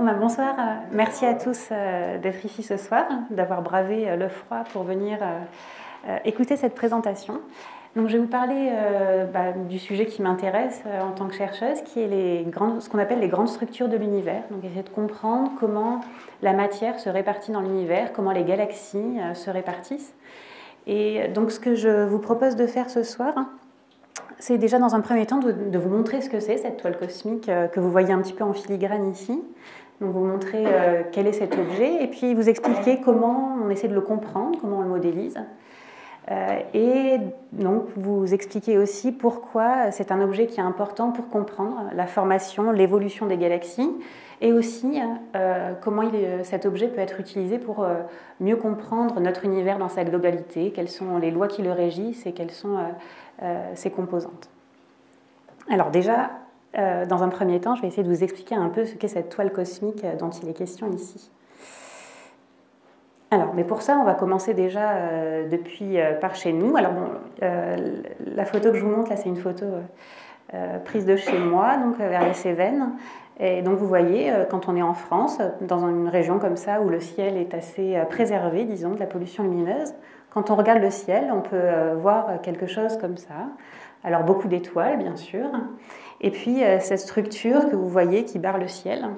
Bah, bonsoir, merci à tous euh, d'être ici ce soir, d'avoir bravé euh, le froid pour venir euh, écouter cette présentation. Donc, je vais vous parler bah, du sujet qui m'intéresse en tant que chercheuse, qui est les grandes, ce qu'on appelle les grandes structures de l'univers. Donc, essayer de comprendre comment la matière se répartit dans l'univers, comment les galaxies se répartissent. Et donc, ce que je vous propose de faire ce soir, c'est déjà dans un premier temps de, de vous montrer ce que c'est cette toile cosmique que vous voyez un petit peu en filigrane ici. Donc vous montrer euh, quel est cet objet et puis vous expliquer comment on essaie de le comprendre, comment on le modélise. Euh, et donc vous expliquer aussi pourquoi c'est un objet qui est important pour comprendre la formation, l'évolution des galaxies et aussi euh, comment il, cet objet peut être utilisé pour mieux comprendre notre univers dans sa globalité, quelles sont les lois qui le régissent et quelles sont ses composantes. Alors déjà, euh, dans un premier temps, je vais essayer de vous expliquer un peu ce qu'est cette toile cosmique euh, dont il est question ici. Alors, mais pour ça, on va commencer déjà euh, depuis par chez nous. Alors bon, la photo que je vous montre là, c'est une photo prise de chez moi, donc vers les Cévennes. Et donc vous voyez, quand on est en France, dans une région comme ça où le ciel est assez préservé, disons, de la pollution lumineuse, quand on regarde le ciel, on peut voir quelque chose comme ça. Alors beaucoup d'étoiles, bien sûr. Et puis euh, cette structure que vous voyez qui barre le ciel.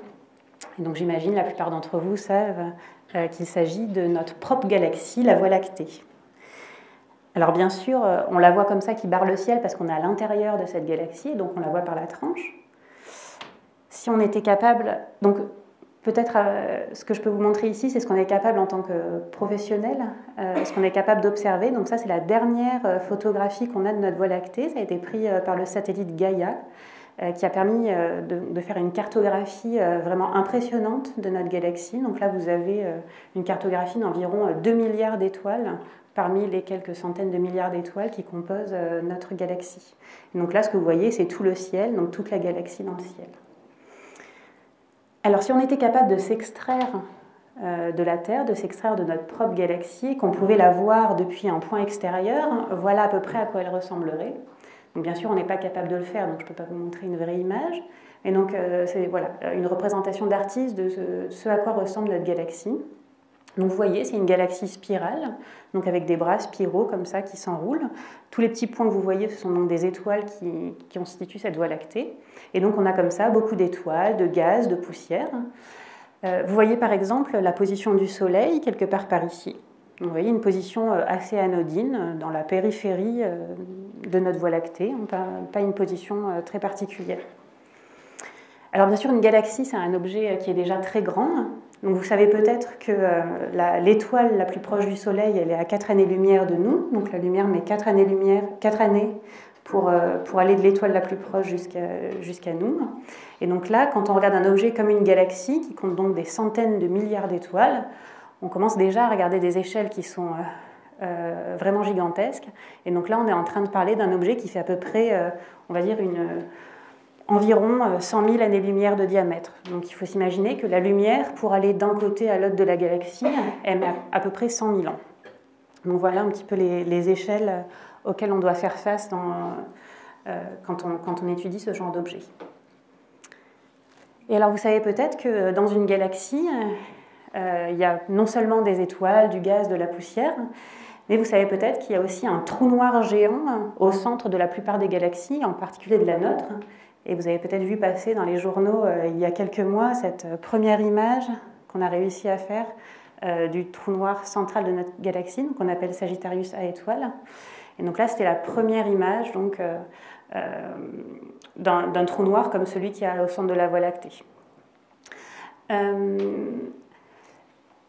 Et donc j'imagine la plupart d'entre vous savent euh, qu'il s'agit de notre propre galaxie, la Voie lactée. Alors bien sûr, euh, on la voit comme ça qui barre le ciel parce qu'on est à l'intérieur de cette galaxie, donc on la voit par la tranche. Si on était capable, donc peut-être ce que je peux vous montrer ici, c'est ce qu'on est capable en tant que professionnel, ce qu'on est capable d'observer. Donc ça, c'est la dernière photographie qu'on a de notre Voie lactée. Ça a été pris par le satellite Gaia. Euh, qui a permis euh, de, faire une cartographie euh, vraiment impressionnante de notre galaxie. Donc là, vous avez une cartographie d'environ 2 milliards d'étoiles parmi les quelques centaines de milliards d'étoiles qui composent notre galaxie. donc là, ce que vous voyez, c'est tout le ciel, donc toute la galaxie dans le ciel. Alors si on était capable de s'extraire de la Terre, de s'extraire de notre propre galaxie, qu'on pouvait la voir depuis un point extérieur, voilà à peu près à quoi elle ressemblerait bien sûr, on n'est pas capable de le faire, donc je ne peux pas vous montrer une vraie image. Et donc euh, c'est voilà, une représentation d'artiste de ce, à quoi ressemble notre galaxie. Donc vous voyez, c'est une galaxie spirale, donc avec des bras spiraux comme ça qui s'enroulent. Tous les petits points que vous voyez, ce sont donc des étoiles qui, qui constituent cette voie lactée. Et donc on a comme ça beaucoup d'étoiles, de gaz, de poussière. Euh, vous voyez par exemple la position du Soleil quelque part par ici. Vous voyez une position euh, assez anodine euh, dans la périphérie euh, de notre Voie lactée, pas une position très particulière. Alors bien sûr, une galaxie, c'est un objet qui est déjà très grand. Donc vous savez peut-être que l'étoile la plus proche du Soleil, elle est à 4 années-lumière de nous. Donc la lumière met 4 années-lumière, 4 années pour, pour aller de l'étoile la plus proche jusqu'à nous. Et donc là, quand on regarde un objet comme une galaxie, qui compte donc des centaines de milliards d'étoiles, on commence déjà à regarder des échelles qui sont euh, euh, vraiment gigantesques. Et donc là, on est en train de parler d'un objet qui fait à peu près, euh, on va dire, environ 100 000 années-lumière de diamètre. Donc il faut s'imaginer que la lumière, pour aller d'un côté à l'autre de la galaxie, elle met à peu près 100 000 ans. Donc voilà un petit peu les, échelles auxquelles on doit faire face quand, on, étudie ce genre d'objet. Et alors vous savez peut-être que dans une galaxie, il y a non seulement des étoiles, du gaz, de la poussière, mais vous savez peut-être qu'il y a aussi un trou noir géant au centre de la plupart des galaxies, en particulier de la nôtre. Et vous avez peut-être vu passer dans les journaux euh, il y a quelques mois cette première image qu'on a réussi à faire euh, du trou noir central de notre galaxie, qu'on appelle Sagittarius A étoile. Et donc là, c'était la première image donc, d'un trou noir comme celui qui a au centre de la Voie lactée.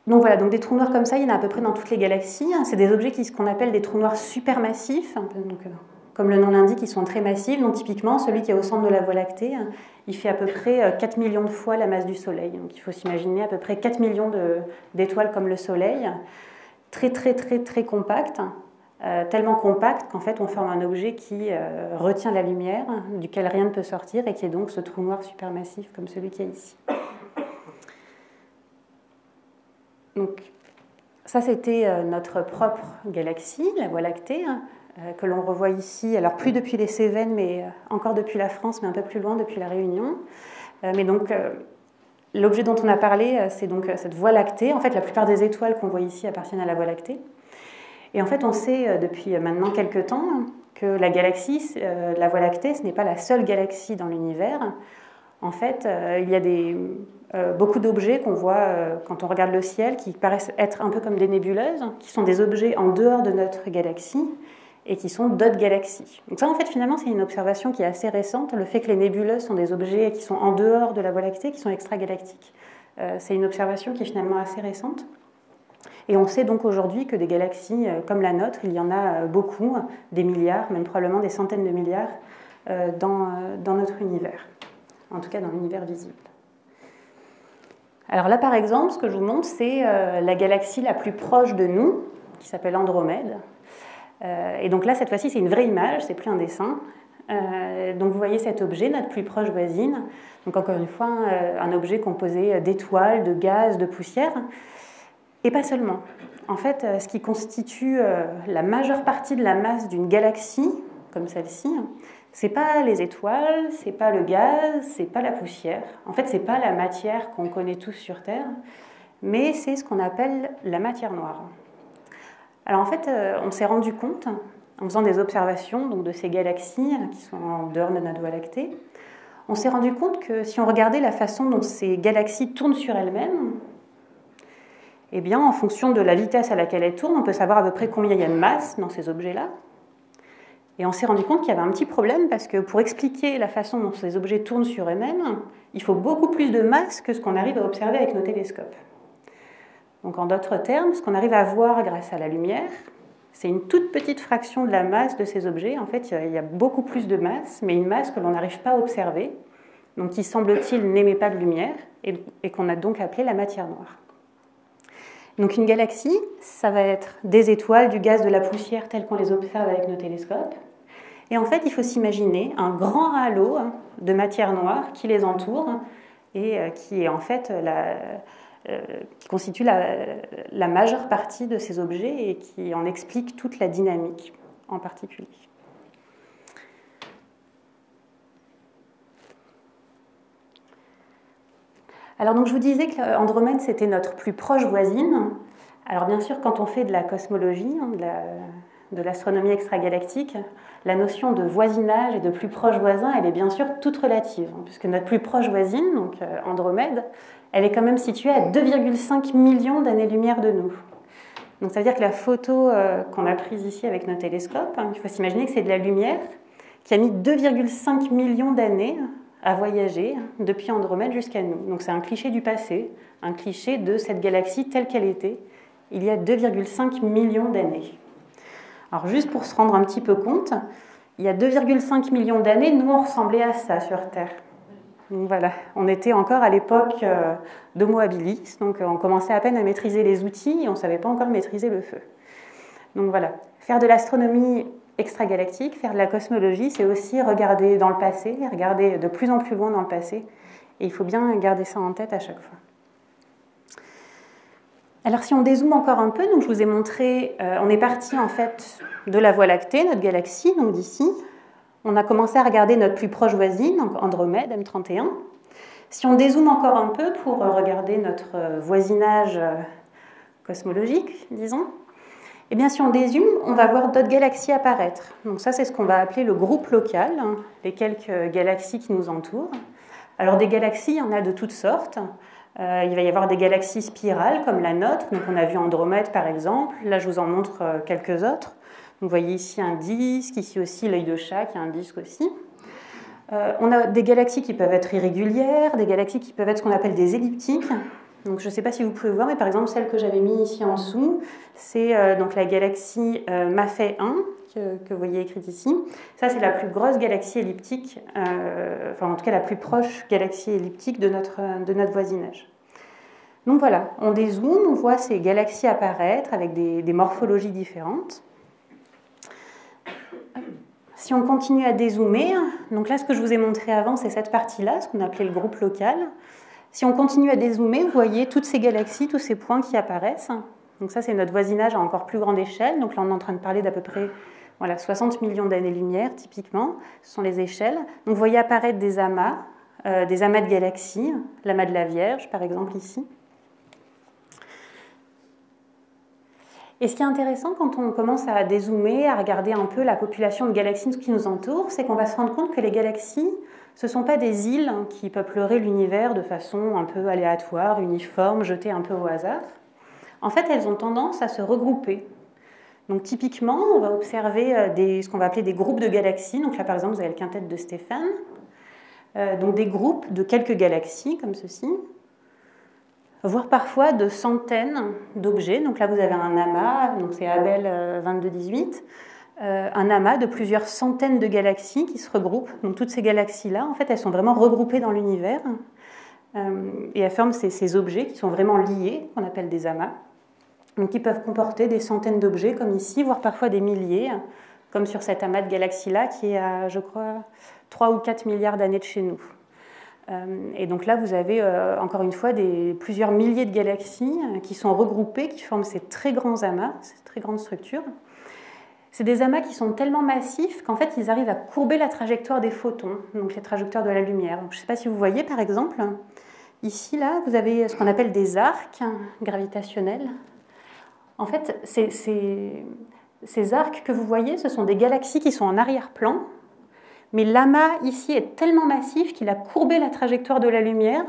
Donc voilà, donc des trous noirs comme ça, il y en a à peu près dans toutes les galaxies. C'est des objets qui, qu'on appelle des trous noirs supermassifs, donc, euh, comme le nom l'indique, ils sont très massifs. Donc typiquement, celui qui est au centre de la Voie lactée, il fait à peu près 4 euh, millions de fois la masse du Soleil. Donc il faut s'imaginer à peu près 4 millions d'étoiles comme le Soleil, très très très très compact, euh, tellement compact qu'en fait on forme un objet qui retient la lumière, duquel rien ne peut sortir, et qui est donc ce trou noir supermassif comme celui qui est ici. Donc, ça, c'était euh, notre propre galaxie, la Voie lactée, hein, euh, que l'on revoit ici, alors plus depuis les Cévennes, mais euh, encore depuis la France, mais un peu plus loin depuis la Réunion. Mais donc, l'objet dont on a parlé, c'est donc cette Voie lactée. En fait, la plupart des étoiles qu'on voit ici appartiennent à la Voie lactée. Et en fait, on sait depuis maintenant quelques temps que la galaxie, la Voie lactée, ce n'est pas la seule galaxie dans l'univers. En fait, il y a des, beaucoup d'objets qu'on voit quand on regarde le ciel qui paraissent être un peu comme des nébuleuses, qui sont des objets en dehors de notre galaxie et qui sont d'autres galaxies. Donc ça, en fait, finalement, c'est une observation qui est assez récente, le fait que les nébuleuses sont des objets qui sont en dehors de la Voie lactée, qui sont extragalactiques. Euh, c'est une observation qui est finalement assez récente. Et on sait donc aujourd'hui que des galaxies euh, comme la nôtre, il y en a euh, beaucoup, des milliards, même probablement des centaines de milliards, dans notre univers, en tout cas dans l'univers visible. Alors là, par exemple, ce que je vous montre, c'est la galaxie la plus proche de nous, qui s'appelle Andromède, euh, et donc là, cette fois-ci, c'est une vraie image, c'est plus un dessin. Euh, donc vous voyez cet objet, notre plus proche voisine. Donc encore une fois, euh, un objet composé d'étoiles, de gaz, de poussière. Et pas seulement. En fait, ce qui constitue la majeure partie de la masse d'une galaxie, comme celle-ci, c'est pas les étoiles, c'est pas le gaz, c'est pas la poussière. En fait, c'est pas la matière qu'on connaît tous sur Terre, mais c'est ce qu'on appelle la matière noire. Alors en fait, euh, on s'est rendu compte, en faisant des observations de ces galaxies qui sont en dehors de notre Voie lactée, on s'est rendu compte que si on regardait la façon dont ces galaxies tournent sur elles-mêmes, eh bien, en fonction de la vitesse à laquelle elles tournent, on peut savoir à peu près combien il y a de masse dans ces objets-là. Et on s'est rendu compte qu'il y avait un petit problème parce que pour expliquer la façon dont ces objets tournent sur eux-mêmes, il faut beaucoup plus de masse que ce qu'on arrive à observer avec nos télescopes. Donc en d'autres termes, ce qu'on arrive à voir grâce à la lumière, c'est une toute petite fraction de la masse de ces objets. En fait, il y a beaucoup plus de masse, mais une masse que l'on n'arrive pas à observer, donc qui semble-t-il n'émet pas de lumière, et, qu'on a donc appelée la matière noire. Donc une galaxie, ça va être des étoiles, du gaz, de la poussière telles qu'on les observe avec nos télescopes. Et en fait, il faut s'imaginer un grand halo de matière noire qui les entoure et euh, qui est en fait la, euh, qui constitue la, majeure partie de ces objets et qui en explique toute la dynamique en particulier. Alors donc je vous disais que Andromède c'était notre plus proche voisine. Alors bien sûr quand on fait de la cosmologie, hein, de l'astronomie extragalactique, la notion de voisinage et de plus proche voisin, elle est bien sûr toute relative, hein, puisque notre plus proche voisine, donc euh, Andromède, elle est quand même située à 2,5 millions d'années-lumière de nous. Donc ça veut dire que la photo euh, qu'on a prise ici avec nos télescopes, hein, il faut s'imaginer que c'est de la lumière qui a mis 2,5 millions d'années à voyager depuis Andromède jusqu'à nous. Donc c'est un cliché du passé, un cliché de cette galaxie telle qu'elle était il y a 2,5 millions d'années. Alors juste pour se rendre un petit peu compte, il y a 2,5 millions d'années, nous on ressemblait à ça sur Terre voilà, on était encore à l'époque euh, d'Homo habilis, donc on commençait à peine à maîtriser les outils et on ne savait pas encore maîtriser le feu. Donc voilà, faire de l'astronomie extragalactique, faire de la cosmologie, c'est aussi regarder dans le passé, regarder de plus en plus loin dans le passé, et il faut bien garder ça en tête à chaque fois. Alors si on dézoome encore un peu, donc je vous ai montré, euh, on est parti en fait de la Voie lactée, notre galaxie, donc d'ici, on a commencé à regarder notre plus proche voisine, Andromède, M31. Si on dézoome encore un peu pour regarder notre euh, voisinage euh, cosmologique, disons, eh bien, si on dézoome, on va voir d'autres galaxies apparaître. Donc ça, c'est ce qu'on va appeler le groupe local, hein, les quelques galaxies qui nous entourent. Alors des galaxies, il y en a de toutes sortes. Euh, il va y avoir des galaxies spirales comme la nôtre, donc on a vu Andromède par exemple. Là, je vous en montre quelques autres. Vous voyez ici un disque, ici aussi l'œil de chat qui a un disque aussi. Euh, on a des galaxies qui peuvent être irrégulières, des galaxies qui peuvent être ce qu'on appelle des elliptiques. Donc, je ne sais pas si vous pouvez voir, mais par exemple, celle que j'avais mis ici en dessous, c'est euh, donc la galaxie euh, Maffei 1, que, vous voyez écrite ici. Ça, c'est la plus grosse galaxie elliptique, enfin en tout cas la plus proche galaxie elliptique de notre, de notre voisinage. Donc voilà, on dézoome, on voit ces galaxies apparaître avec des morphologies différentes. Si on continue à dézoomer, donc là ce que je vous ai montré avant, c'est cette partie-là, ce qu'on appelait le groupe local. Si on continue à dézoomer, vous voyez toutes ces galaxies, tous ces points qui apparaissent. Donc ça c'est notre voisinage à encore plus grande échelle. Donc là on est en train de parler d'à peu près voilà, 60 millions d'années-lumière typiquement. Ce sont les échelles. Donc vous voyez apparaître des amas des amas de galaxies, l'amas de la Vierge par exemple ici. Et ce qui est intéressant quand on commence à dézoomer, à regarder un peu la population de galaxies qui nous entourent, c'est qu'on va se rendre compte que les galaxies, ce ne sont pas des îles qui peupleraient l'univers de façon un peu aléatoire, uniforme, jetée un peu au hasard. En fait, elles ont tendance à se regrouper. Donc typiquement, on va observer euh, ce qu'on va appeler des groupes de galaxies. Donc là, par exemple, vous avez le quintet de Stéphane. Euh, donc des groupes de quelques galaxies, comme ceci voire parfois de centaines d'objets. Donc là, vous avez un amas, donc c'est Abel 2218, euh, un amas de plusieurs centaines de galaxies qui se regroupent. Donc toutes ces galaxies-là, en fait, elles sont vraiment regroupées dans l'univers et elles forment ces, objets qui sont vraiment liés, qu'on appelle des amas. Donc qui peuvent comporter des centaines d'objets comme ici, voire parfois des milliers, comme sur cet amas de galaxies-là qui est à, je crois, 3 ou 4 milliards d'années de chez nous. Euh, et donc là, vous avez euh, encore une fois plusieurs milliers de galaxies euh, qui sont regroupées, qui forment ces très grands amas, ces très grandes structures. C'est des amas qui sont tellement massifs qu'en fait, ils arrivent à courber la trajectoire des photons, donc les trajectoires de la lumière. je ne sais pas si vous voyez, par exemple, ici, là, vous avez ce qu'on appelle des arcs gravitationnels. En fait, ces arcs que vous voyez, ce sont des galaxies qui sont en arrière-plan, mais l'amas ici est tellement massif qu'il a courbé la trajectoire de la lumière.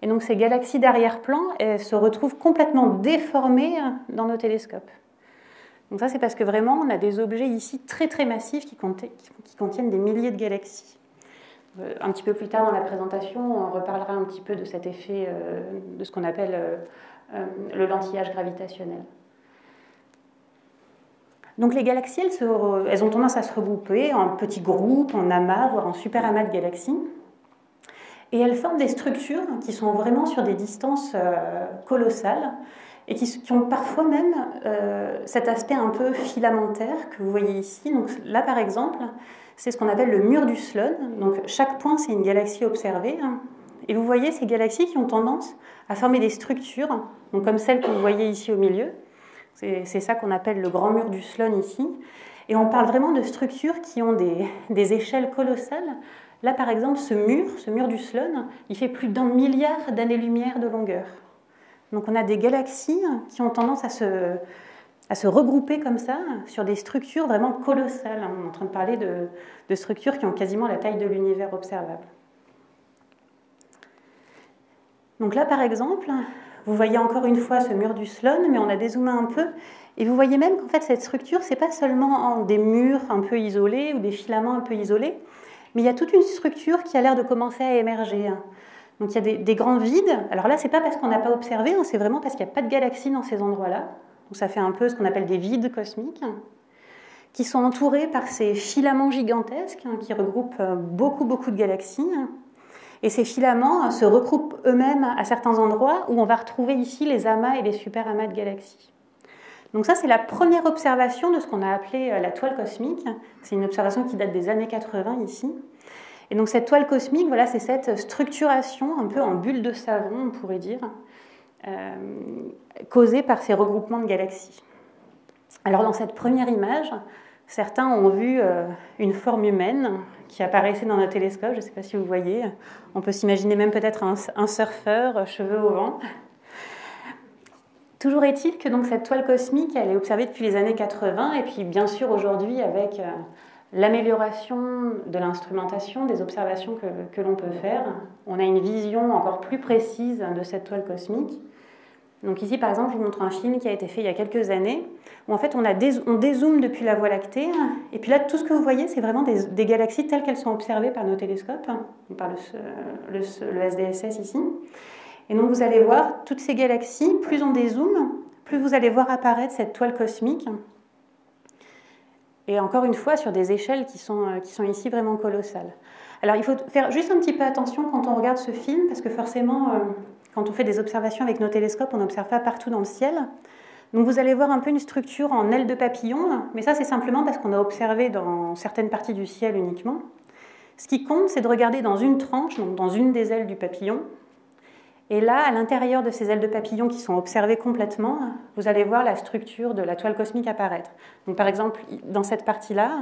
Et donc ces galaxies d'arrière-plan se retrouvent complètement déformées dans nos télescopes. Donc ça c'est parce que vraiment on a des objets ici très très massifs qui, contiennent des milliers de galaxies. Euh, un petit peu plus tard dans la présentation, on reparlera un petit peu de cet effet euh, de ce qu'on appelle euh, le lentillage gravitationnel. Donc les galaxies, elles, ont tendance à se regrouper en petits groupes, en amas, voire en super amas de galaxies. Et elles forment des structures qui sont vraiment sur des distances euh, colossales et qui, ont parfois même euh, cet aspect un peu filamentaire que vous voyez ici. Donc là, par exemple, c'est ce qu'on appelle le mur du Sloan. Donc chaque point, c'est une galaxie observée. Et vous voyez ces galaxies qui ont tendance à former des structures, donc comme celle que vous voyez ici au milieu, c'est ça qu'on appelle le grand mur du Sloan ici. Et on parle vraiment de structures qui ont des, échelles colossales. Là, par exemple, ce mur, ce mur du Sloan, il fait plus d'un milliard d'années-lumière de longueur. Donc on a des galaxies qui ont tendance à se, regrouper comme ça sur des structures vraiment colossales. On est en train de parler de structures qui ont quasiment la taille de l'univers observable. Donc là, par exemple, vous voyez encore une fois ce mur du Sloan, mais on a dézoomé un peu. Et vous voyez même qu'en fait, cette structure, ce n'est pas seulement des murs un peu isolés ou des filaments un peu isolés, mais il y a toute une structure qui a l'air de commencer à émerger. Donc il y a des, grands vides. Alors là, ce n'est pas parce qu'on n'a pas observé, hein, c'est vraiment parce qu'il n'y a pas de galaxies dans ces endroits-là. Donc ça fait un peu ce qu'on appelle des vides cosmiques, qui sont entourés par ces filaments gigantesques hein, qui regroupent euh, beaucoup, beaucoup de galaxies. Et ces filaments se regroupent eux-mêmes à certains endroits où on va retrouver ici les amas et les super amas de galaxies. Donc ça, c'est la première observation de ce qu'on a appelé euh, la toile cosmique. C'est une observation qui date des années 80 ici. Et donc cette toile cosmique, voilà, c'est cette structuration un peu en bulle de savon, on pourrait dire, euh, causée par ces regroupements de galaxies. Alors dans cette première image, certains ont vu euh, une forme humaine qui apparaissait dans nos télescopes. Je ne sais pas si vous voyez. On peut s'imaginer même peut-être un, surfeur, euh, cheveux au vent. Toujours est-il que donc cette toile cosmique, elle est observée depuis les années 80 et puis bien sûr aujourd'hui avec euh, l'amélioration de l'instrumentation, des observations que, que l'on peut faire, on a une vision encore plus précise de cette toile cosmique. Donc ici, par exemple, je vous montre un film qui a été fait il y a quelques années, où en fait on, a on dézoome depuis la Voie lactée, et puis là, tout ce que vous voyez, c'est vraiment des, galaxies telles qu'elles sont observées par nos télescopes, par le, SDSS ici. Et donc vous allez voir toutes ces galaxies, plus on dézoome, plus vous allez voir apparaître cette toile cosmique. Et encore une fois, sur des échelles qui sont, qui sont ici vraiment colossales. Alors il faut faire juste un petit peu attention quand on regarde ce film, parce que forcément, euh, quand on fait des observations avec nos télescopes, on n'observe pas partout dans le ciel. Donc vous allez voir un peu une structure en aile de papillon, mais ça c'est simplement parce qu'on a observé dans certaines parties du ciel uniquement. Ce qui compte, c'est de regarder dans une tranche, donc dans une des ailes du papillon. Et là, à l'intérieur de ces ailes de papillon qui sont observées complètement, vous allez voir la structure de la toile cosmique apparaître. Donc par exemple, dans cette partie-là,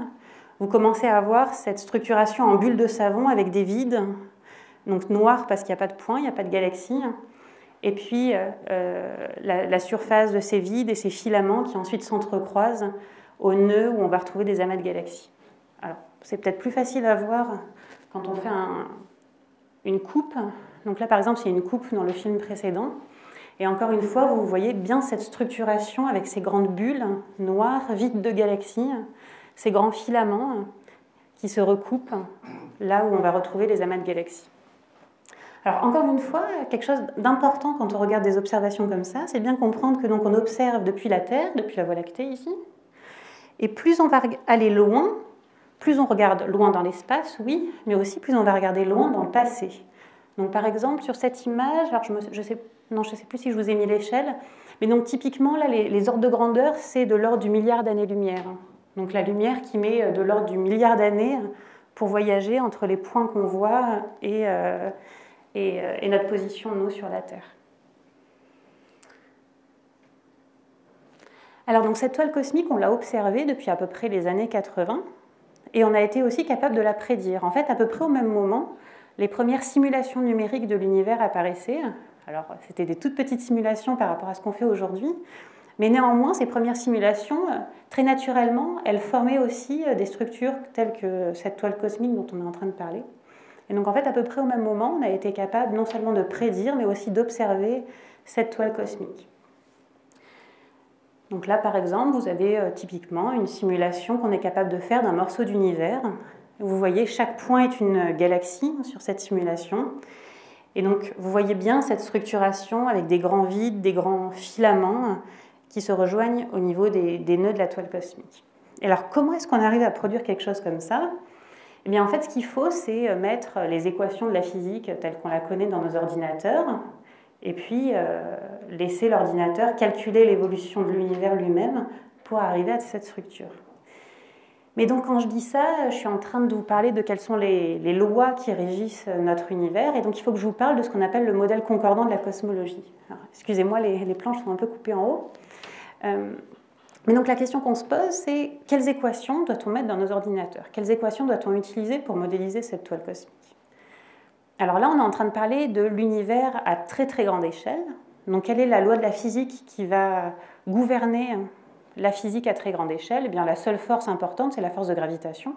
vous commencez à voir cette structuration en bulle de savon avec des vides donc noir parce qu'il n'y a pas de points, il n'y a pas de galaxies, et puis la, la, surface de ces vides et ces filaments qui ensuite s'entrecroisent au nœud où on va retrouver des amas de galaxies. Alors, c'est peut-être plus facile à voir quand on fait une coupe. Donc là, par exemple, c'est une coupe dans le film précédent. Et encore une fois, vous voyez bien cette structuration avec ces grandes bulles noires, vides de galaxies, ces grands filaments qui se recoupent là où on va retrouver les amas de galaxies. Alors encore une fois, quelque chose d'important quand on regarde des observations comme ça, c'est bien comprendre que donc on observe depuis la Terre, depuis la Voie lactée ici, et plus on va aller loin, plus on regarde loin dans l'espace, oui, mais aussi plus on va regarder loin dans le passé. Donc par exemple, sur cette image, alors je ne sais, non, je sais plus si je vous ai mis l'échelle, mais donc typiquement, là, les, ordres de grandeur, c'est de l'ordre du milliard d'années-lumière. Donc la lumière qui met euh, de l'ordre du milliard d'années pour voyager entre les points qu'on voit et, euh, et, euh, et notre position, nous, sur la Terre. Alors donc cette toile cosmique, on l'a observée depuis à peu près les années 80 et on a été aussi capable de la prédire. En fait, à peu près au même moment, les premières simulations numériques de l'univers apparaissaient. Alors, c'était des toutes petites simulations par rapport à ce qu'on fait aujourd'hui, mais néanmoins, ces premières simulations, très naturellement, elles formaient aussi des structures telles que cette toile cosmique dont on est en train de parler. Et donc, en fait, à peu près au même moment, on a été capable non seulement de prédire, mais aussi d'observer cette toile cosmique. Donc là, par exemple, vous avez euh, typiquement une simulation qu'on est capable de faire d'un morceau d'univers. Vous voyez, chaque point est une galaxie sur cette simulation. Et donc, vous voyez bien cette structuration avec des grands vides, des grands filaments qui se rejoignent au niveau des nœuds de la toile cosmique. Et alors, comment est-ce qu'on arrive à produire quelque chose comme ça? Eh bien, en fait, ce qu'il faut, c'est mettre les équations de la physique telles qu'on la connaît dans nos ordinateurs, et puis euh, laisser l'ordinateur calculer l'évolution de l'univers lui-même pour arriver à cette structure. Mais donc quand je dis ça, je suis en train de vous parler de quelles sont les, lois qui régissent notre univers, et donc il faut que je vous parle de ce qu'on appelle le modèle concordant de la cosmologie. Excusez-moi, les, planches sont un peu coupées en haut. Euh, mais donc la question qu'on se pose, c'est quelles équations doit-on mettre dans nos ordinateurs? Quelles équations doit-on utiliser pour modéliser cette toile cosmique? Alors là, on est en train de parler de l'univers à très très grande échelle. Donc quelle est la loi de la physique qui va gouverner la physique à très grande échelle? Eh bien la seule force importante, c'est la force de gravitation.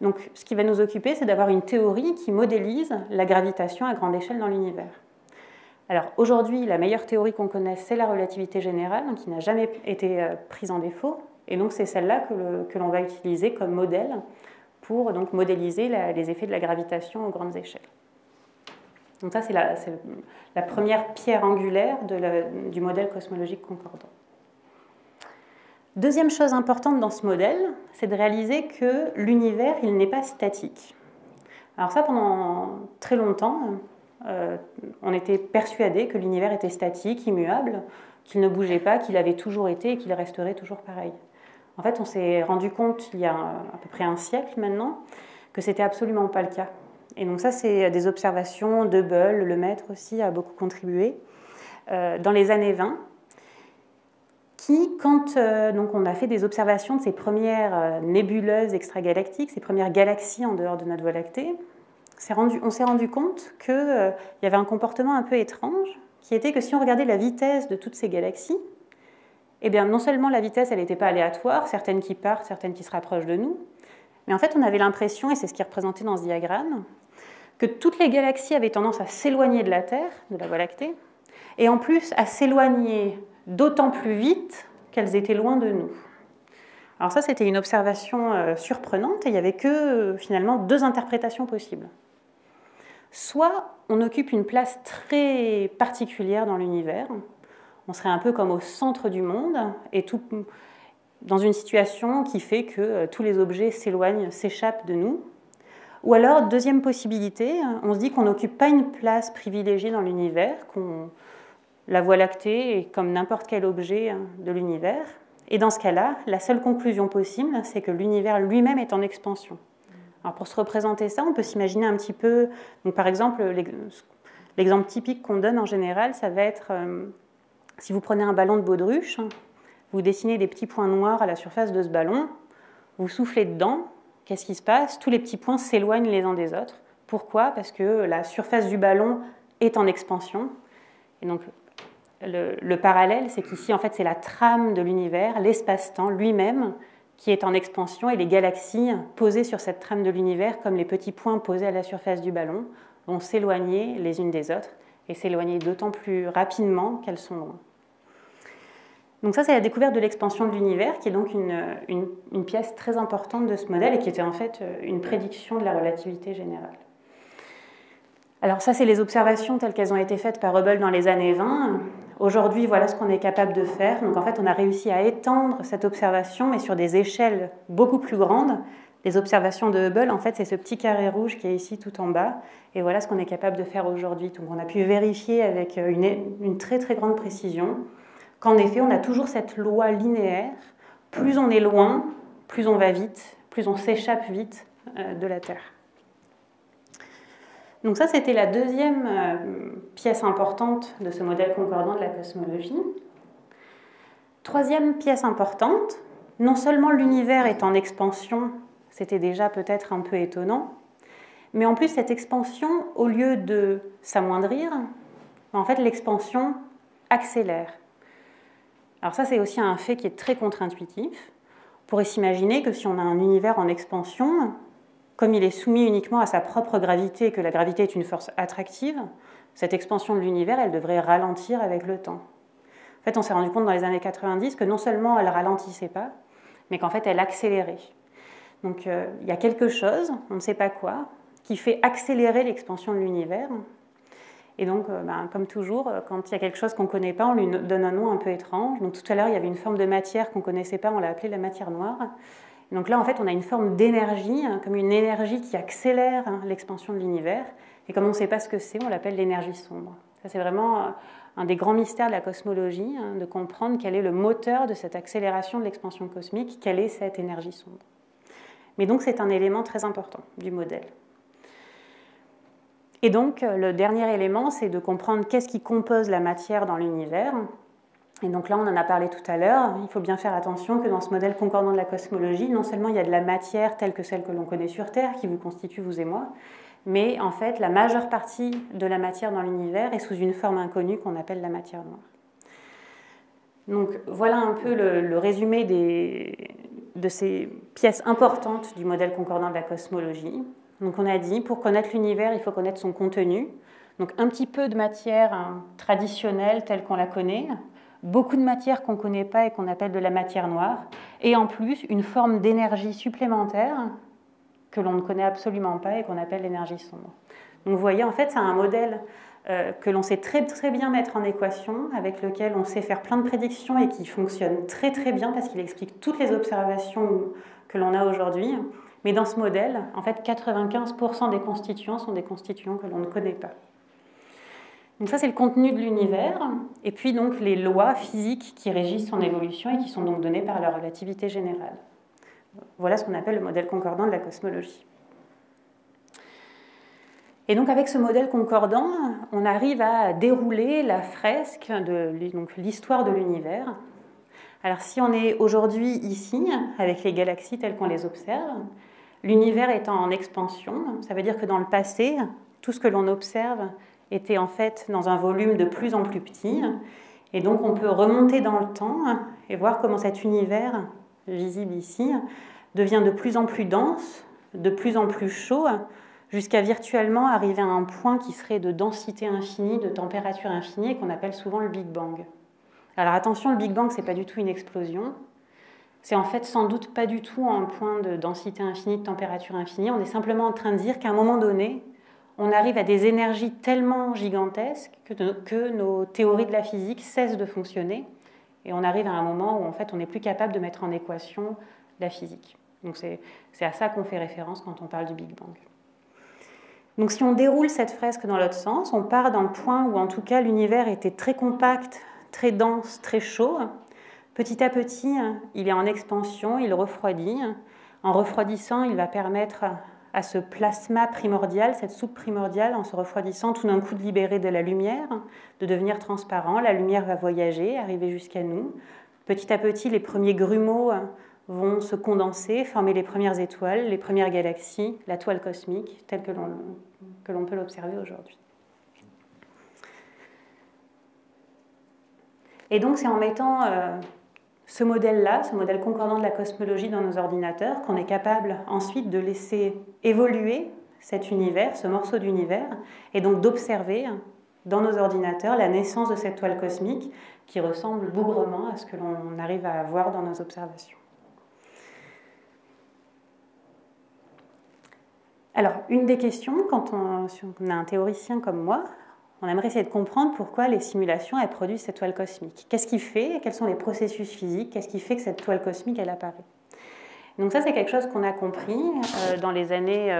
Donc ce qui va nous occuper, c'est d'avoir une théorie qui modélise la gravitation à grande échelle dans l'univers. Alors aujourd'hui, la meilleure théorie qu'on connaisse, c'est la relativité générale, qui n'a jamais été euh, prise en défaut. Et donc c'est celle-là que l'on va utiliser comme modèle pour donc modéliser les effets de la gravitation aux grandes échelles. Donc ça, c'est la, première pierre angulaire du modèle cosmologique concordant. Deuxième chose importante dans ce modèle, c'est de réaliser que l'univers, n'est pas statique. Alors ça, pendant très longtemps, euh, on était persuadé que l'univers était statique, immuable, qu'il ne bougeait pas, qu'il avait toujours été et qu'il resterait toujours pareil. En fait, on s'est rendu compte il y a à peu près un siècle maintenant que c'était absolument pas le cas. Et donc ça, c'est des observations de Bull, le maître aussi a beaucoup contribué, euh, dans les années 20, qui, quand euh, donc on a fait des observations de ces premières nébuleuses extragalactiques, ces premières galaxies en dehors de notre Voie lactée, on s'est rendu compte qu'il y avait un comportement un peu étrange, qui était que si on regardait la vitesse de toutes ces galaxies, eh bien, non seulement la vitesse, elle n'était pas aléatoire, certaines qui partent, certaines qui se rapprochent de nous, mais en fait, on avait l'impression, et c'est ce qui est représenté dans ce diagramme, que toutes les galaxies avaient tendance à s'éloigner de la Terre, de la Voie lactée, et en plus à s'éloigner d'autant plus vite qu'elles étaient loin de nous. Alors ça, c'était une observation euh, surprenante, et il n'y avait que euh, finalement deux interprétations possibles. Soit on occupe une place très particulière dans l'univers, on serait un peu comme au centre du monde et tout dans une situation qui fait que euh, tous les objets s'éloignent, s'échappent de nous. Ou alors, deuxième possibilité, on se dit qu'on n'occupe pas une place privilégiée dans l'univers, qu'on la Voie lactée est comme n'importe quel objet hein, de l'univers. Et dans ce cas-là, la seule conclusion possible, c'est que l'univers lui-même est en expansion. Alors pour se représenter ça, on peut s'imaginer un petit peu, donc par exemple, l'exemple typique qu'on donne en général, ça va être euh, si vous prenez un ballon de baudruche, vous dessinez des petits points noirs à la surface de ce ballon, vous soufflez dedans, qu'est-ce qui se passe? Tous les petits points s'éloignent les uns des autres. Pourquoi? Parce que la surface du ballon est en expansion. Et donc, le, parallèle, c'est qu'ici, en fait, c'est la trame de l'univers, l'espace-temps lui-même, qui est en expansion, et les galaxies posées sur cette trame de l'univers, comme les petits points posés à la surface du ballon, vont s'éloigner les unes des autres, et s'éloigner d'autant plus rapidement qu'elles sont loin. Donc ça, c'est la découverte de l'expansion de l'univers, qui est donc une, une, pièce très importante de ce modèle, et qui était en fait une prédiction de la relativité générale. Alors ça, c'est les observations telles qu'elles ont été faites par Hubble dans les années 20. Aujourd'hui, voilà ce qu'on est capable de faire. Donc en fait, on a réussi à étendre cette observation, mais sur des échelles beaucoup plus grandes. Les observations de Hubble, en fait, c'est ce petit carré rouge qui est ici tout en bas. Et voilà ce qu'on est capable de faire aujourd'hui. Donc on a pu vérifier avec une, une très très grande précision qu'en effet, on a toujours cette loi linéaire. Plus on est loin, plus on va vite, plus on s'échappe vite euh, de la Terre. Donc ça, c'était la deuxième euh, pièce importante de ce modèle concordant de la cosmologie. Troisième pièce importante, non seulement l'univers est en expansion, c'était déjà peut-être un peu étonnant, mais en plus cette expansion, au lieu de s'amoindrir, en fait l'expansion accélère. Alors ça, c'est aussi un fait qui est très contre-intuitif. On pourrait s'imaginer que si on a un univers en expansion, comme il est soumis uniquement à sa propre gravité et que la gravité est une force attractive, cette expansion de l'univers, elle devrait ralentir avec le temps. En fait, on s'est rendu compte dans les années 90 que non seulement elle ralentissait pas, mais qu'en fait, elle accélérait. Donc, euh, il y a quelque chose, on ne sait pas quoi, qui fait accélérer l'expansion de l'univers. Et donc, euh, ben, comme toujours, euh, quand il y a quelque chose qu'on ne connaît pas, on lui donne un nom un peu étrange. Donc, tout à l'heure, il y avait une forme de matière qu'on ne connaissait pas, on l'a appelée la matière noire. Donc là, en fait, on a une forme d'énergie, hein, comme une énergie qui accélère hein, l'expansion de l'univers. Et comme on ne sait pas ce que c'est, on l'appelle l'énergie sombre. Ça, c'est vraiment euh, un des grands mystères de la cosmologie, hein, de comprendre quel est le moteur de cette accélération de l'expansion cosmique, quelle est cette énergie sombre. Mais donc, c'est un élément très important du modèle. Et donc, euh, le dernier élément, c'est de comprendre qu'est-ce qui compose la matière dans l'univers. Et donc là, on en a parlé tout à l'heure, il faut bien faire attention que dans ce modèle concordant de la cosmologie, non seulement il y a de la matière telle que celle que l'on connaît sur Terre, qui vous constitue, vous et moi, mais en fait, la majeure partie de la matière dans l'univers est sous une forme inconnue qu'on appelle la matière noire. Donc voilà un peu le, résumé de ces pièces importantes du modèle concordant de la cosmologie. Donc on a dit, pour connaître l'univers, il faut connaître son contenu. Donc un petit peu de matière hein, traditionnelle telle qu'on la connaît, beaucoup de matière qu'on ne connaît pas et qu'on appelle de la matière noire, et en plus une forme d'énergie supplémentaire que l'on ne connaît absolument pas et qu'on appelle l'énergie sombre. Donc vous voyez, en fait, c'est un modèle euh, que l'on sait très très bien mettre en équation, avec lequel on sait faire plein de prédictions et qui fonctionne très très bien parce qu'il explique toutes les observations que l'on a aujourd'hui. Mais dans ce modèle, en fait, 95% des constituants sont des constituants que l'on ne connaît pas. Donc ça, c'est le contenu de l'univers, et puis donc les lois physiques qui régissent son évolution et qui sont donc données par la relativité générale. Voilà ce qu'on appelle le modèle concordant de la cosmologie. Et donc avec ce modèle concordant, on arrive à dérouler la fresque de l'histoire de l'univers. Alors si on est aujourd'hui ici, avec les galaxies telles qu'on les observe, l'univers étant en expansion, ça veut dire que dans le passé, tout ce que l'on observe était en fait dans un volume de plus en plus petit. Et donc on peut remonter dans le temps et voir comment cet univers, visible ici, devient de plus en plus dense, de plus en plus chaud, jusqu'à virtuellement arriver à un point qui serait de densité infinie, de température infinie, qu'on appelle souvent le Big Bang. Alors attention, le Big Bang, c'est pas du tout une explosion. C'est en fait sans doute pas du tout un point de densité infinie, de température infinie. On est simplement en train de dire qu'à un moment donné, on arrive à des énergies tellement gigantesques que, nos théories de la physique cessent de fonctionner et on arrive à un moment où en fait on n'est plus capable de mettre en équation la physique. Donc c'est à ça qu'on fait référence quand on parle du Big Bang. Donc si on déroule cette fresque dans l'autre sens, on part d'un point où en tout cas l'univers était très compact, très dense, très chaud. Petit à petit, il est en expansion, il refroidit. En refroidissant, il va permettre à ce plasma primordial, cette soupe primordiale, en se refroidissant, tout d'un coup de libérer de la lumière, de devenir transparent. La lumière va voyager, arriver jusqu'à nous. Petit à petit, les premiers grumeaux vont se condenser, former les premières étoiles, les premières galaxies, la toile cosmique, telle que l'on peut l'observer aujourd'hui. Et donc c'est en mettant euh, ce modèle-là, ce modèle concordant de la cosmologie dans nos ordinateurs, qu'on est capable ensuite de laisser évoluer cet univers, ce morceau d'univers, et donc d'observer dans nos ordinateurs la naissance de cette toile cosmique qui ressemble bougrement à ce que l'on arrive à voir dans nos observations. Alors, une des questions, quand on, a un théoricien comme moi, on aimerait essayer de comprendre pourquoi les simulations elles produisent cette toile cosmique. Qu'est-ce qui fait Quels sont les processus physiques Qu'est-ce qui fait que cette toile cosmique elle apparaît? Donc ça c'est quelque chose qu'on a compris euh, dans les années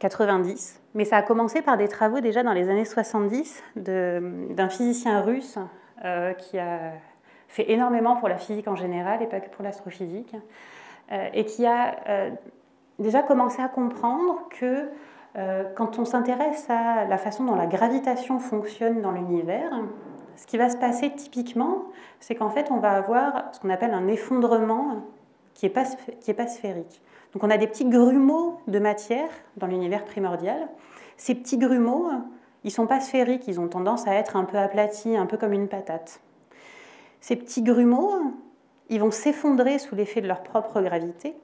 90, euh, mais ça a commencé par des travaux déjà dans les années 70 d'un physicien russe euh, qui a fait énormément pour la physique en général et pas que pour l'astrophysique, et qui a déjà commencé à comprendre que quand on s'intéresse à la façon dont la gravitation fonctionne dans l'univers, ce qui va se passer typiquement, c'est qu'en fait, on va avoir ce qu'on appelle un effondrement qui n'est pas, pas sphérique. Donc on a des petits grumeaux de matière dans l'univers primordial. Ces petits grumeaux, ils ne sont pas sphériques, ils ont tendance à être un peu aplatis, un peu comme une patate. Ces petits grumeaux, ils vont s'effondrer sous l'effet de leur propre gravité.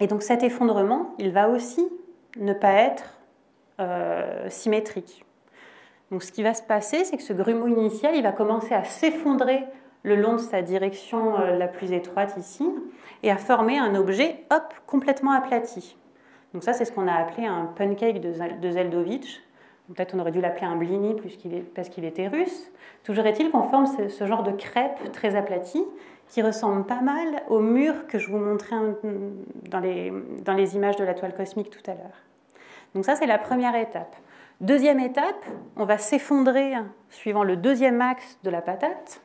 Et donc cet effondrement, il va aussi ne pas être euh, symétrique. Donc ce qui va se passer, c'est que ce grumeau initial, il va commencer à s'effondrer le long de sa direction euh, la plus étroite ici, et à former un objet, hop, complètement aplati. Donc ça, c'est ce qu'on a appelé un pancake de Zeldovich. Peut-être on aurait dû l'appeler un blini parce qu'il était russe. Toujours est-il qu'on forme ce, genre de crêpe très aplatie qui ressemble pas mal au mur que je vous montrais dans les, dans les images de la toile cosmique tout à l'heure. Donc ça, c'est la première étape. Deuxième étape, on va s'effondrer suivant le deuxième axe de la patate.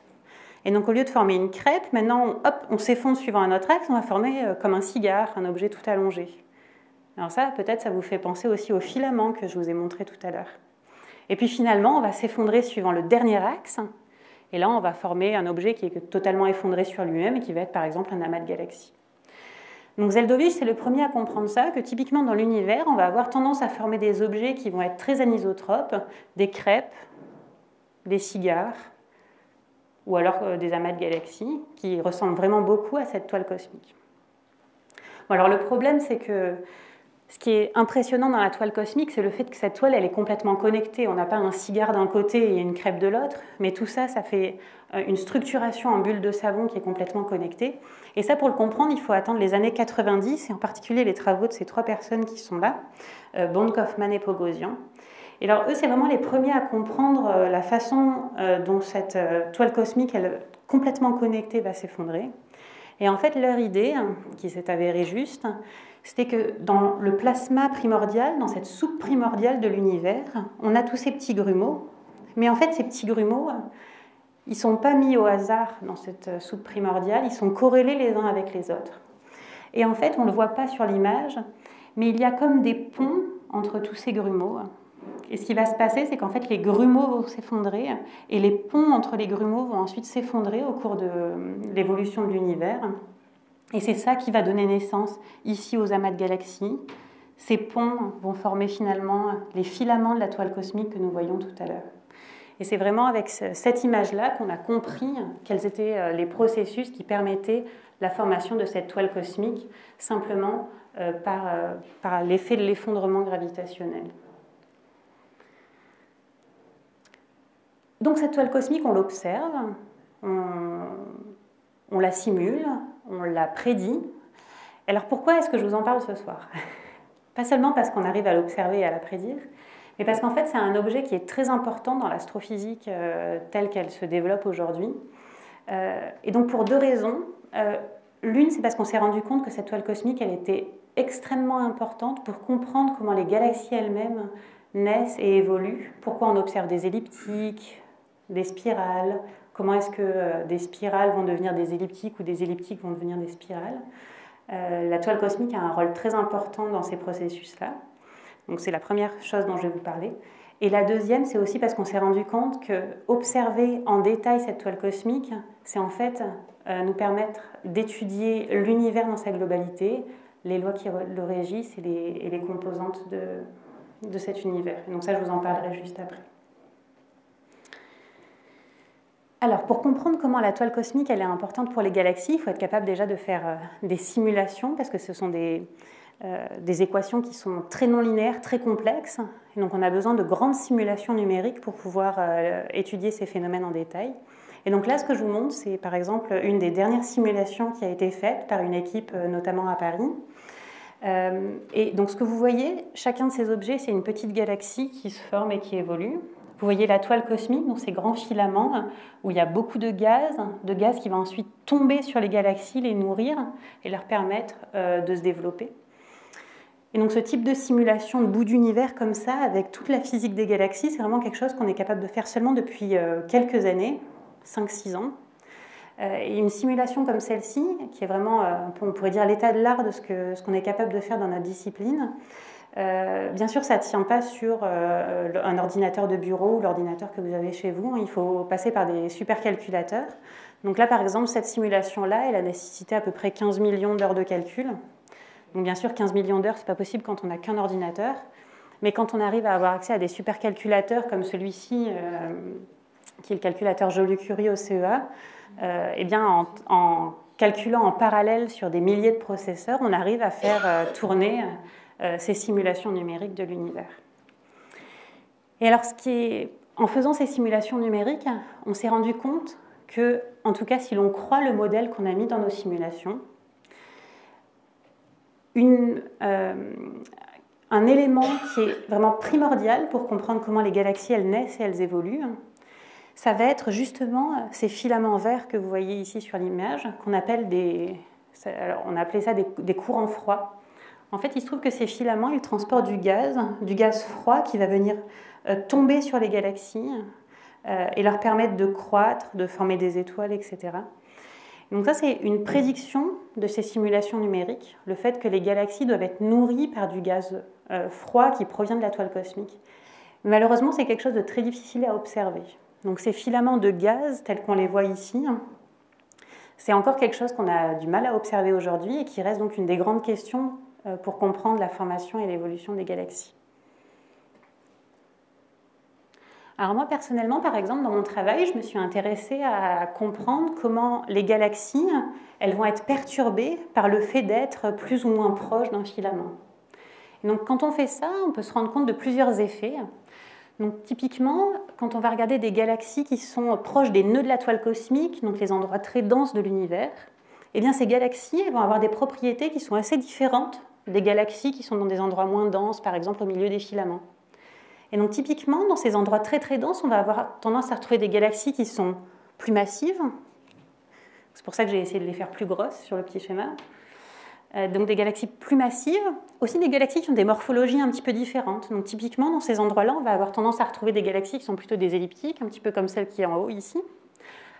Et donc au lieu de former une crêpe, maintenant, hop, on s'effondre suivant un autre axe, on va former euh, comme un cigare, un objet tout allongé. Alors ça, peut-être, ça vous fait penser aussi au filament que je vous ai montré tout à l'heure. Et puis finalement, on va s'effondrer suivant le dernier axe. Et là, on va former un objet qui est totalement effondré sur lui-même et qui va être par exemple un amas de galaxies. Donc Zeldovich, c'est le premier à comprendre ça, que typiquement dans l'univers, on va avoir tendance à former des objets qui vont être très anisotropes, des crêpes, des cigares, ou alors euh, des amas de galaxies, qui ressemblent vraiment beaucoup à cette toile cosmique. alors le problème, c'est que ce qui est impressionnant dans la toile cosmique, c'est le fait que cette toile, elle est complètement connectée. On n'a pas un cigare d'un côté et une crêpe de l'autre, mais tout ça, ça fait euh, une structuration en bulle de savon qui est complètement connectée. Et ça, pour le comprendre, il faut attendre les années 90, et en particulier les travaux de ces trois personnes qui sont là, euh, Bond, Kaufman et Pogosian. Et alors, eux, c'est vraiment les premiers à comprendre euh, la façon dont cette toile cosmique, elle complètement connectée, va s'effondrer. Et en fait, leur idée, qui s'est avérée juste, c'était que dans le plasma primordial, dans cette soupe primordiale de l'univers, on a tous ces petits grumeaux. Mais en fait, ces petits grumeaux, ils ne sont pas mis au hasard dans cette soupe primordiale, ils sont corrélés les uns avec les autres. Et en fait, on ne le voit pas sur l'image, mais il y a comme des ponts entre tous ces grumeaux. Et ce qui va se passer, c'est qu'en fait, les grumeaux vont s'effondrer et les ponts entre les grumeaux vont ensuite s'effondrer au cours de l'évolution de l'univers. Et c'est ça qui va donner naissance ici aux amas de galaxies. Ces ponts vont former finalement les filaments de la toile cosmique que nous voyons tout à l'heure. Et c'est vraiment avec cette image-là qu'on a compris quels étaient euh, les processus qui permettaient la formation de cette toile cosmique simplement euh, par, euh, par l'effet de l'effondrement gravitationnel. Donc cette toile cosmique, on l'observe, on la simule, on l'a prédit. Alors pourquoi est-ce que je vous en parle ce soir? Pas seulement parce qu'on arrive à l'observer et à la prédire, mais parce qu'en fait c'est un objet qui est très important dans l'astrophysique euh, telle qu'elle se développe aujourd'hui. Euh, et donc pour deux raisons. Euh, l'une, c'est parce qu'on s'est rendu compte que cette toile cosmique, elle était extrêmement importante pour comprendre comment les galaxies elles-mêmes naissent et évoluent, pourquoi on observe des elliptiques, des spirales, comment est-ce que euh, des spirales vont devenir des elliptiques ou des elliptiques vont devenir des spirales? Euh, la toile cosmique a un rôle très important dans ces processus-là. Donc c'est la première chose dont je vais vous parler. Et la deuxième, c'est aussi parce qu'on s'est rendu compte que observer en détail cette toile cosmique, c'est en fait nous permettre d'étudier l'univers dans sa globalité, les lois qui le régissent et les, composantes de, de cet univers. donc ça, je vous en parlerai juste après. Alors, pour comprendre comment la toile cosmique elle est importante pour les galaxies, il faut être capable déjà de faire euh, des simulations, parce que ce sont des, euh, équations qui sont très non linéaires, très complexes. Et donc, on a besoin de grandes simulations numériques pour pouvoir euh, étudier ces phénomènes en détail. Et donc là, ce que je vous montre, c'est par exemple une des dernières simulations qui a été faite par une équipe, notamment à Paris. et donc, ce que vous voyez, chacun de ces objets, c'est une petite galaxie qui se forme et qui évolue. Vous voyez la toile cosmique, donc ces grands filaments où il y a beaucoup de gaz, de gaz qui va ensuite tomber sur les galaxies, les nourrir et leur permettre euh, de se développer. Et donc ce type de simulation de bout d'univers comme ça, avec toute la physique des galaxies, c'est vraiment quelque chose qu'on est capable de faire seulement depuis euh, quelques années, 5-6 ans. Euh, et une simulation comme celle-ci, qui est vraiment, on pourrait dire, l'état de l'art de ce qu'on est capable de faire dans notre discipline, euh, bien sûr, ça ne tient pas sur euh, un ordinateur de bureau ou l'ordinateur que vous avez chez vous. Il faut passer par des supercalculateurs. Donc là, par exemple, cette simulation-là, elle a nécessité à peu près 15 millions d'heures de calcul. Donc bien sûr, 15 millions d'heures, ce n'est pas possible quand on n'a qu'un ordinateur. Mais quand on arrive à avoir accès à des supercalculateurs comme celui-ci, euh, qui est le calculateur Joliot-Curie au CEA, eh bien, en, calculant en parallèle sur des milliers de processeurs, on arrive à faire tourner ces simulations numériques de l'univers. Et alors, ce qui est, en faisant ces simulations numériques, on s'est rendu compte que, en tout cas, si l'on croit le modèle qu'on a mis dans nos simulations, euh, un élément qui est vraiment primordial pour comprendre comment les galaxies elles naissent et elles évoluent, ça va être justement ces filaments verts que vous voyez ici sur l'image, qu'on appelle des, on a appelé ça des courants froids. En fait, il se trouve que ces filaments, ils transportent du gaz, du gaz froid qui va venir euh, tomber sur les galaxies euh, et leur permettre de croître, de former des étoiles, etc. Donc ça, c'est une prédiction de ces simulations numériques, le fait que les galaxies doivent être nourries par du gaz euh, froid qui provient de la toile cosmique. Malheureusement, c'est quelque chose de très difficile à observer. Donc ces filaments de gaz, tels qu'on les voit ici, c'est encore quelque chose qu'on a du mal à observer aujourd'hui et qui reste donc une des grandes questions pour comprendre la formation et l'évolution des galaxies. Alors moi personnellement, par exemple, dans mon travail, je me suis intéressée à comprendre comment les galaxies, elles vont être perturbées par le fait d'être plus ou moins proches d'un filament. donc quand on fait ça, on peut se rendre compte de plusieurs effets. Donc typiquement, quand on va regarder des galaxies qui sont proches des nœuds de la toile cosmique, donc les endroits très denses de l'univers, eh bien ces galaxies vont avoir des propriétés qui sont assez différentes des galaxies qui sont dans des endroits moins denses, par exemple au milieu des filaments. Et donc typiquement, dans ces endroits très très denses, on va avoir tendance à retrouver des galaxies qui sont plus massives. C'est pour ça que j'ai essayé de les faire plus grosses sur le petit schéma. Euh, donc des galaxies plus massives, aussi des galaxies qui ont des morphologies un petit peu différentes. Donc typiquement, dans ces endroits-là, on va avoir tendance à retrouver des galaxies qui sont plutôt des elliptiques, un petit peu comme celle qui est en haut ici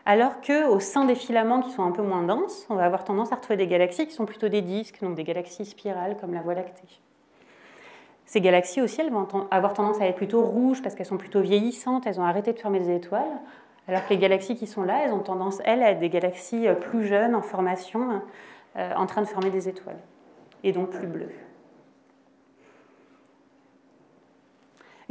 alors qu'au sein des filaments qui sont un peu moins denses, on va avoir tendance à retrouver des galaxies qui sont plutôt des disques, donc des galaxies spirales comme la Voie lactée. Ces galaxies aussi, elles vont avoir tendance à être plutôt rouges parce qu'elles sont plutôt vieillissantes, elles ont arrêté de former des étoiles, alors que les galaxies qui sont là, elles ont tendance, elles, à être des galaxies euh, plus jeunes en formation, euh, en train de former des étoiles, et donc plus bleues.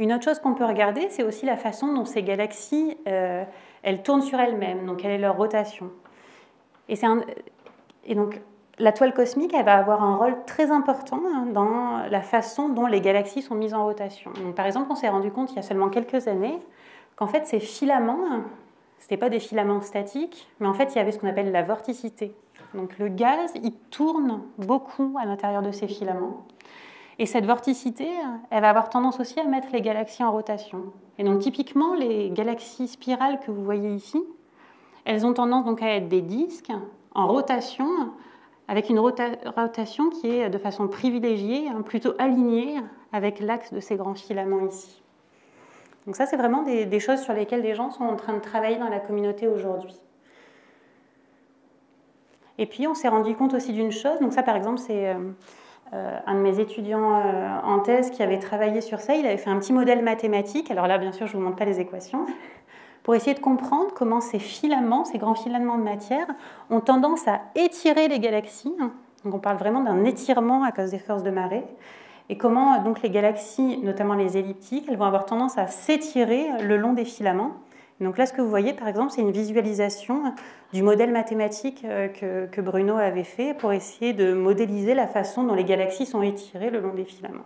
Une autre chose qu'on peut regarder, c'est aussi la façon dont ces galaxies euh, elles tournent sur elles-mêmes, donc quelle est leur rotation. Et, et, donc la toile cosmique, elle va avoir un rôle très important dans la façon dont les galaxies sont mises en rotation. Par exemple, on s'est rendu compte il y a seulement quelques années qu'en fait ces filaments, ce pas des filaments statiques, mais en fait il y avait ce qu'on appelle la vorticité. Donc le gaz, il tourne beaucoup à l'intérieur de ces filaments. Et cette vorticité, elle va avoir tendance aussi à mettre les galaxies en rotation. Et donc typiquement, les galaxies spirales que vous voyez ici, elles ont tendance donc à être des disques en rotation, avec une rotation qui est de façon privilégiée, hein, plutôt alignée avec l'axe de ces grands filaments ici. Donc ça, c'est vraiment des, des, choses sur lesquelles les gens sont en train de travailler dans la communauté aujourd'hui. Et puis, on s'est rendu compte aussi d'une chose. Donc ça, par exemple, c'est... Euh, euh, un de mes étudiants euh, en thèse qui avait travaillé sur ça, il avait fait un petit modèle mathématique. Alors là, bien sûr, je ne vous montre pas les équations pour essayer de comprendre comment ces filaments, ces grands filaments de matière, ont tendance à étirer les galaxies. Donc on parle vraiment d'un étirement à cause des forces de marée. Et comment donc les galaxies, notamment les elliptiques, elles vont avoir tendance à s'étirer le long des filaments. Donc là, ce que vous voyez, par exemple, c'est une visualisation du modèle mathématique euh, que, Bruno avait fait pour essayer de modéliser la façon dont les galaxies sont étirées le long des filaments.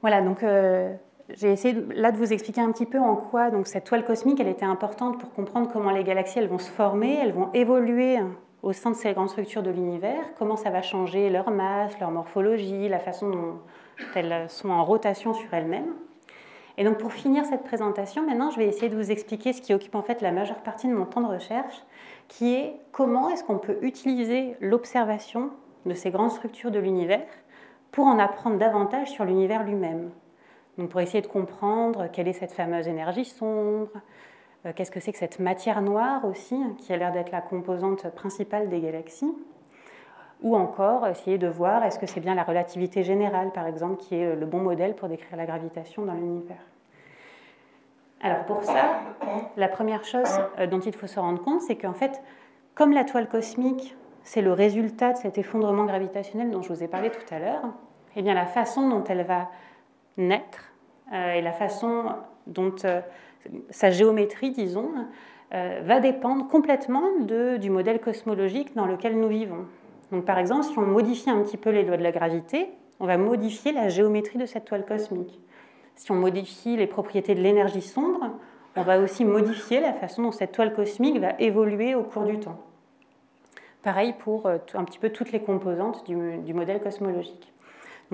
Voilà, donc euh, j'ai essayé là de vous expliquer un petit peu en quoi donc, cette toile cosmique elle était importante pour comprendre comment les galaxies elles vont se former, elles vont évoluer au sein de ces grandes structures de l'univers, comment ça va changer leur masse, leur morphologie, la façon dont elles sont en rotation sur elles-mêmes. Et donc pour finir cette présentation, maintenant je vais essayer de vous expliquer ce qui occupe en fait la majeure partie de mon temps de recherche, qui est comment est-ce qu'on peut utiliser l'observation de ces grandes structures de l'univers pour en apprendre davantage sur l'univers lui-même. Donc pour essayer de comprendre quelle est cette fameuse énergie sombre, euh, qu'est-ce que c'est que cette matière noire aussi, qui a l'air d'être la composante principale des galaxies, ou encore essayer de voir est-ce que c'est bien la relativité générale, par exemple, qui est le bon modèle pour décrire la gravitation dans l'univers? Alors pour ça, la première chose euh, dont il faut se rendre compte, c'est qu'en fait, comme la toile cosmique c'est le résultat de cet effondrement gravitationnel dont je vous ai parlé tout à l'heure, eh bien la façon dont elle va naître euh, et la façon dont euh, sa géométrie, disons, va dépendre complètement du modèle cosmologique dans lequel nous vivons. Par exemple, si on modifie un petit peu les lois de la gravité, on va modifier la géométrie de cette toile cosmique. Si on modifie les propriétés de l'énergie sombre, on va aussi modifier la façon dont cette toile cosmique va évoluer au cours du temps. Pareil pour euh, un petit peu toutes les composantes du, modèle cosmologique.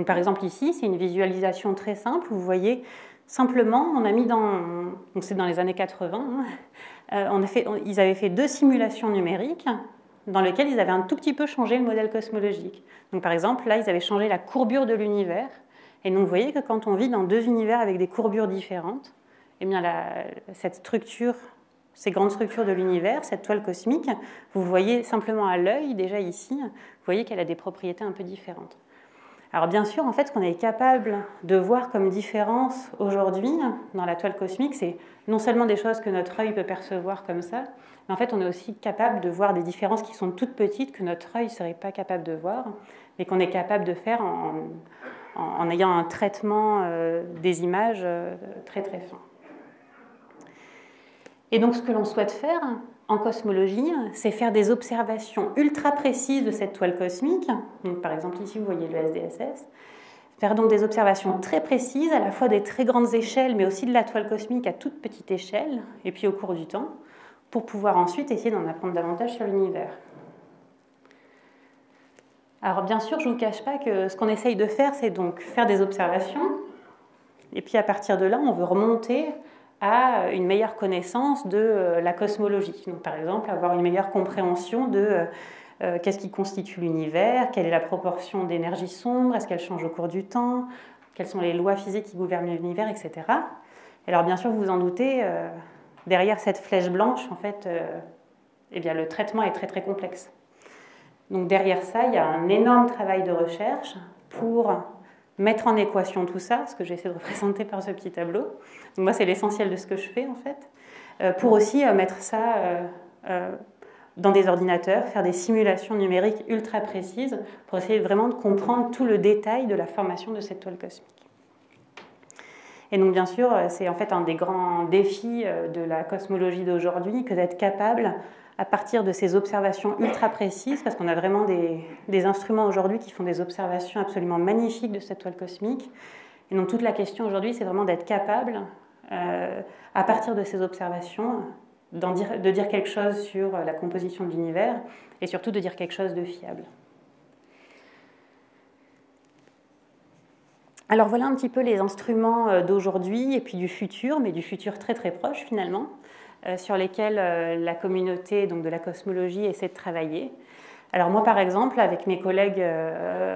Par exemple, ici, c'est une visualisation très simple. Vous voyez, simplement, on a mis dans. C'est dans les années 80. Hein, euh, on a fait, ils avaient fait deux simulations numériques dans lesquelles ils avaient un tout petit peu changé le modèle cosmologique. Donc, par exemple, là, ils avaient changé la courbure de l'univers. Et donc, vous voyez que quand on vit dans deux univers avec des courbures différentes, eh bien, cette structure ces grandes structures de l'univers, cette toile cosmique, vous voyez simplement à l'œil, déjà ici, vous voyez qu'elle a des propriétés un peu différentes. Alors bien sûr, en fait, ce qu'on est capable de voir comme différence aujourd'hui dans la toile cosmique, c'est non seulement des choses que notre œil peut percevoir comme ça, en fait, on est aussi capable de voir des différences qui sont toutes petites que notre œil ne serait pas capable de voir, mais qu'on est capable de faire en, ayant un traitement euh, des images euh, très très fin. Et donc ce que l'on souhaite faire en cosmologie, c'est faire des observations ultra précises de cette toile cosmique. Par exemple, ici, vous voyez le SDSS. Faire donc des observations très précises, à la fois des très grandes échelles, mais aussi de la toile cosmique à toute petite échelle, et puis au cours du temps, pour pouvoir ensuite essayer d'en apprendre davantage sur l'univers. Alors bien sûr, je ne vous cache pas que ce qu'on essaye de faire, c'est donc faire des observations, et puis à partir de là, on veut remonter à une meilleure connaissance de euh, la cosmologie. Donc, par exemple, avoir une meilleure compréhension de euh, euh, qu'est-ce qui constitue l'univers, quelle est la proportion d'énergie sombre, est-ce qu'elle change au cours du temps, quelles sont les lois physiques qui gouvernent l'univers, etc. Alors, bien sûr, vous vous en doutez, derrière cette flèche blanche, en fait, eh bien, le traitement est très très complexe. Donc, derrière ça, il y a un énorme travail de recherche pour mettre en équation tout ça, ce que j'essaie de représenter par ce petit tableau. Moi, c'est l'essentiel de ce que je fais en fait, euh, pour aussi euh, mettre ça euh, dans des ordinateurs, faire des simulations numériques ultra précises pour essayer vraiment de comprendre tout le détail de la formation de cette toile cosmique. Et donc, bien sûr, c'est en fait un des grands défis de la cosmologie d'aujourd'hui que d'être capable à partir de ces observations ultra précises, parce qu'on a vraiment des, instruments aujourd'hui qui font des observations absolument magnifiques de cette toile cosmique. Et donc toute la question aujourd'hui, c'est vraiment d'être capable, euh, à partir de ces observations, de dire quelque chose sur la composition de l'univers et surtout de dire quelque chose de fiable. Alors voilà un petit peu les instruments euh, d'aujourd'hui et puis du futur, mais du futur très très proche finalement. Euh, sur lesquels euh, la communauté donc, de la cosmologie essaie de travailler. Alors moi, par exemple, avec mes collègues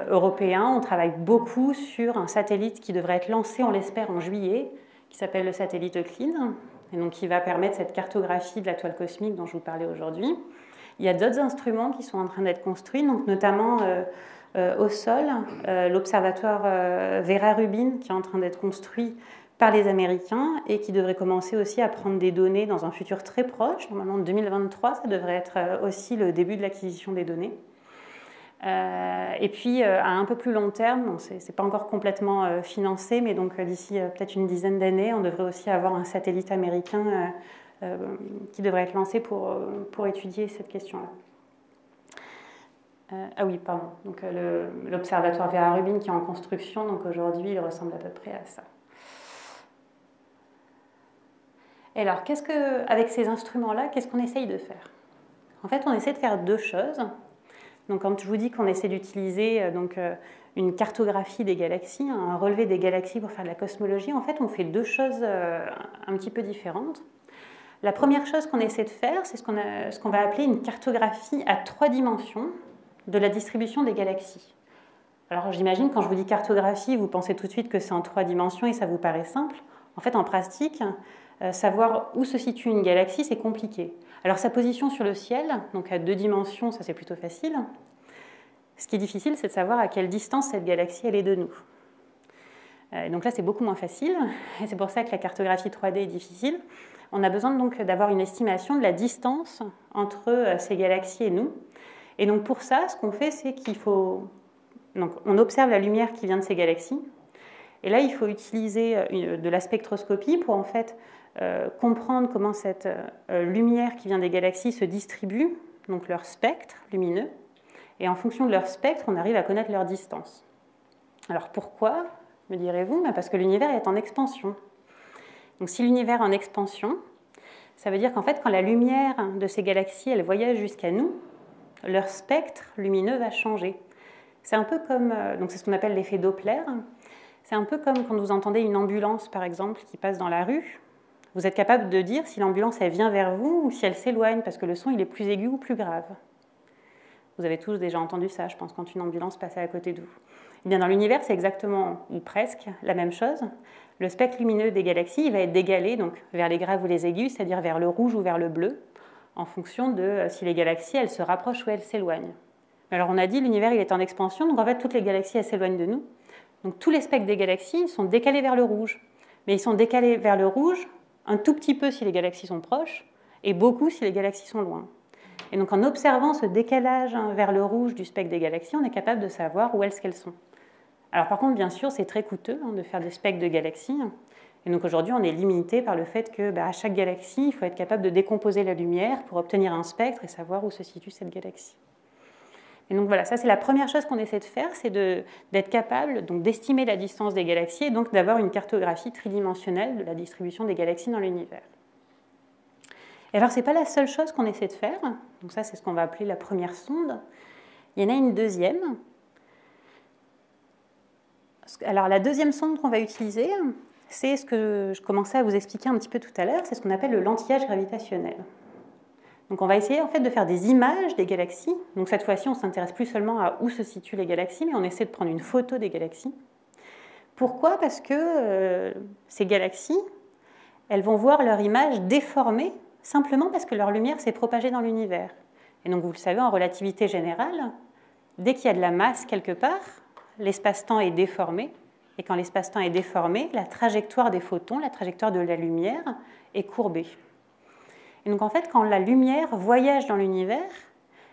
européens, on travaille beaucoup sur un satellite qui devrait être lancé, on l'espère, en juillet, qui s'appelle le satellite Euclide, et donc qui va permettre cette cartographie de la toile cosmique dont je vous parlais aujourd'hui. Il y a d'autres instruments qui sont en train d'être construits, donc notamment au sol, l'observatoire Vera Rubin, qui est en train d'être construit par les Américains et qui devrait commencer aussi à prendre des données dans un futur très proche. Normalement, en 2023, ça devrait être aussi le début de l'acquisition des données. Euh, et puis euh, à un peu plus long terme, ce n'est pas encore complètement euh, financé, mais donc d'ici peut-être une dizaine d'années, on devrait aussi avoir un satellite américain qui devrait être lancé pour, pour étudier cette question-là. Ah oui, pardon. Donc l'observatoire Vera Rubin qui est en construction, donc aujourd'hui il ressemble à peu près à ça. Et alors, qu'est-ce que, avec ces instruments-là, qu'est-ce qu'on essaye de faire? En fait, on essaie de faire deux choses. Donc quand je vous dis qu'on essaie d'utiliser euh, donc euh, une cartographie des galaxies, un relevé des galaxies pour faire de la cosmologie, en fait on fait deux choses euh, un petit peu différentes. La première chose qu'on essaie de faire, c'est ce qu'on va appeler une cartographie à trois dimensions de la distribution des galaxies. Alors j'imagine quand je vous dis cartographie, vous pensez tout de suite que c'est en trois dimensions et ça vous paraît simple. En fait, en pratique, savoir où se situe une galaxie, c'est compliqué. Alors sa position sur le ciel, donc à deux dimensions, ça c'est plutôt facile. Ce qui est difficile, c'est de savoir à quelle distance cette galaxie elle est de nous. Euh, donc là, c'est beaucoup moins facile, et c'est pour ça que la cartographie 3D est difficile. On a besoin donc d'avoir une estimation de la distance entre euh, ces galaxies et nous. Et donc pour ça, ce qu'on fait, c'est qu'il faut... Donc on observe la lumière qui vient de ces galaxies, et là, il faut utiliser euh, de la spectroscopie pour en fait euh, comprendre comment cette euh, lumière qui vient des galaxies se distribue, donc leur spectre lumineux. Et en fonction de leur spectre, on arrive à connaître leur distance. Alors pourquoi, me direz-vous? Ben, Parce que l'univers est en expansion. Donc si l'univers est en expansion, ça veut dire qu'en fait, quand la lumière de ces galaxies, elle voyage jusqu'à nous, leur spectre lumineux va changer. C'est un peu comme, euh, donc c'est ce qu'on appelle l'effet Doppler. C'est un peu comme quand vous entendez une ambulance, par exemple, qui passe dans la rue vous êtes capable de dire si l'ambulance elle vient vers vous ou si elle s'éloigne parce que le son il est plus aigu ou plus grave. Vous avez tous déjà entendu ça, je pense, quand une ambulance passait à côté de vous. Eh bien, dans l'univers, c'est exactement ou presque la même chose. Le spectre lumineux des galaxies va être dégalé donc vers les graves ou les aigus, c'est-à-dire vers le rouge ou vers le bleu, en fonction de euh, si les galaxies elles se rapprochent ou elles s'éloignent. Alors on a dit l'univers il est en expansion, donc en fait toutes les galaxies elles s'éloignent de nous. Donc tous les spectres des galaxies sont décalés vers le rouge. Mais ils sont décalés vers le rouge un tout petit peu si les galaxies sont proches, et beaucoup si les galaxies sont loin. Et donc en observant ce décalage hein, vers le rouge du spectre des galaxies, on est capable de savoir où est-ce qu'elles sont. Alors par contre, bien sûr, c'est très coûteux hein, de faire des spectres de galaxies. Et donc aujourd'hui, on est limité par le fait que bah, à chaque galaxie, il faut être capable de décomposer la lumière pour obtenir un spectre et savoir où se situe cette galaxie. Et donc voilà, ça c'est la première chose qu'on essaie de faire, c'est d'être capable d'estimer la distance des galaxies et donc d'avoir une cartographie tridimensionnelle de la distribution des galaxies dans l'univers. Et alors ce n'est pas la seule chose qu'on essaie de faire, donc ça c'est ce qu'on va appeler la première sonde. Il y en a une deuxième. Alors la deuxième sonde qu'on va utiliser, c'est ce que je commençais à vous expliquer un petit peu tout à l'heure, c'est ce qu'on appelle le lentillage gravitationnel. Donc on va essayer en fait de faire des images des galaxies. Donc cette fois-ci, on s'intéresse plus seulement à où se situent les galaxies, mais on essaie de prendre une photo des galaxies. Pourquoi? Parce que euh, ces galaxies, elles vont voir leur image déformée simplement parce que leur lumière s'est propagée dans l'univers. Et donc vous le savez, en relativité générale, dès qu'il y a de la masse quelque part, l'espace-temps est déformé. Et quand l'espace-temps est déformé, la trajectoire des photons, la trajectoire de la lumière est courbée. Et donc en fait, quand la lumière voyage dans l'univers,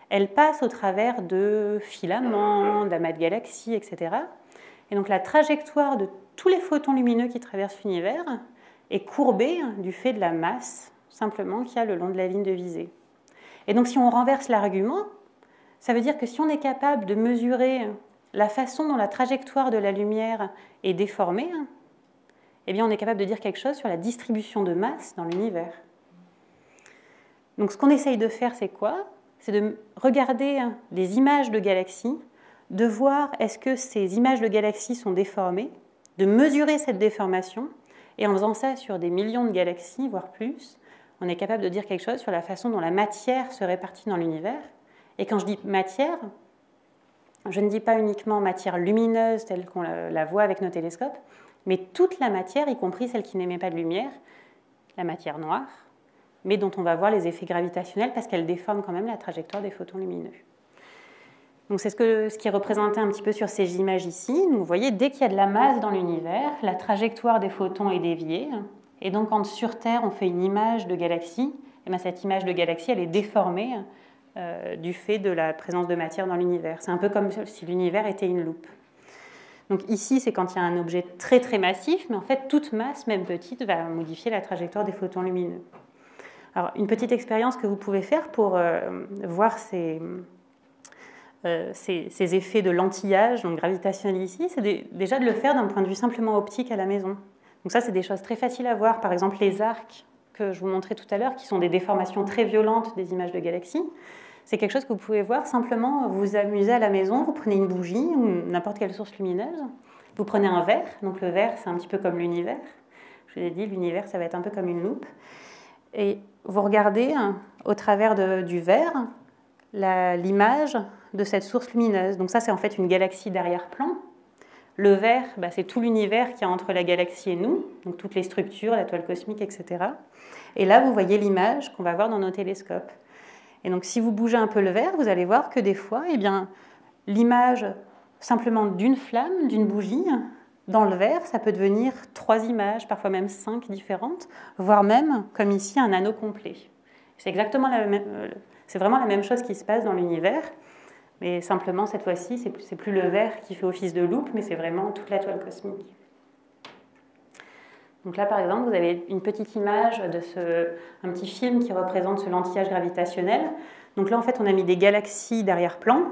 elle passe au travers de filaments, d'amas de galaxies, etc. Et donc la trajectoire de tous les photons lumineux qui traversent l'univers est courbée du fait de la masse simplement qu'il y a le long de la ligne de visée. Et donc si on renverse l'argument, ça veut dire que si on est capable de mesurer la façon dont la trajectoire de la lumière est déformée, eh bien on est capable de dire quelque chose sur la distribution de masse dans l'univers. Donc ce qu'on essaye de faire, c'est quoi? C'est de regarder des images de galaxies, de voir est-ce que ces images de galaxies sont déformées, de mesurer cette déformation, et en faisant ça sur des millions de galaxies, voire plus, on est capable de dire quelque chose sur la façon dont la matière se répartit dans l'univers. Et quand je dis matière, je ne dis pas uniquement matière lumineuse telle qu'on la voit avec nos télescopes, mais toute la matière, y compris celle qui n'émet pas de lumière, la matière noire, mais dont on va voir les effets gravitationnels parce qu'elle déforme quand même la trajectoire des photons lumineux. Donc c'est ce, ce qui est représenté un petit peu sur ces images ici. vous voyez, dès qu'il y a de la masse dans l'univers, la trajectoire des photons est déviée. Et donc quand sur Terre on fait une image de galaxie, et eh cette image de galaxie elle est déformée euh, du fait de la présence de matière dans l'univers. C'est un peu comme si l'univers était une loupe. Donc ici, c'est quand il y a un objet très très massif, mais en fait, toute masse, même petite, va modifier la trajectoire des photons lumineux. Alors, une petite expérience que vous pouvez faire pour euh, voir ces, euh, ces, ces, effets de lentillage, donc gravitationnel ici, c'est déjà de le faire d'un point de vue simplement optique à la maison. Donc ça, c'est des choses très faciles à voir. Par exemple, les arcs que je vous montrais tout à l'heure, qui sont des déformations très violentes des images de galaxies. C'est quelque chose que vous pouvez voir simplement vous vous amusez à la maison, vous prenez une bougie ou n'importe quelle source lumineuse, vous prenez un verre, donc le verre c'est un petit peu comme l'univers. Je vous ai dit, l'univers ça va être un peu comme une loupe. Et vous regardez hein, au travers du verre l'image de cette source lumineuse. Donc ça c'est en fait une galaxie d'arrière-plan. Le verre, bah, c'est tout l'univers qui est entre la galaxie et nous, donc toutes les structures, la toile cosmique, etc. Et là, vous voyez l'image qu'on va voir dans nos télescopes. Et donc si vous bougez un peu le verre, vous allez voir que des fois, eh bien, l'image simplement d'une flamme, d'une bougie, dans le verre, ça peut devenir trois images, parfois même cinq différentes, voire même, comme ici, un anneau complet. C'est exactement la même, euh, c'est vraiment la même chose qui se passe dans l'univers, mais simplement cette fois-ci, c'est plus, plus le verre qui fait office de loupe, mais c'est vraiment toute la toile cosmique. Donc là, par exemple, vous avez une petite image de ce, un petit film qui représente ce lentillage gravitationnel. Donc là, en fait, on a mis des galaxies d'arrière-plan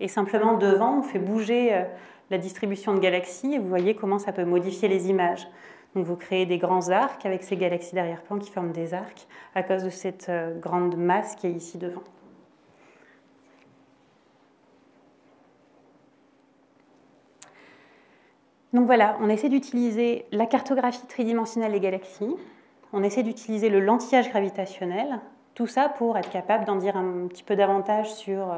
et simplement devant, on fait bouger euh, la distribution de galaxies et vous voyez comment ça peut modifier les images. Donc vous créez des grands arcs avec ces galaxies d'arrière-plan qui forment des arcs à cause de cette euh, grande masse qui est ici devant. Donc voilà, on essaie d'utiliser la cartographie tridimensionnelle des galaxies, on essaie d'utiliser le lentillage gravitationnel, tout ça pour être capable d'en dire un petit peu davantage sur euh,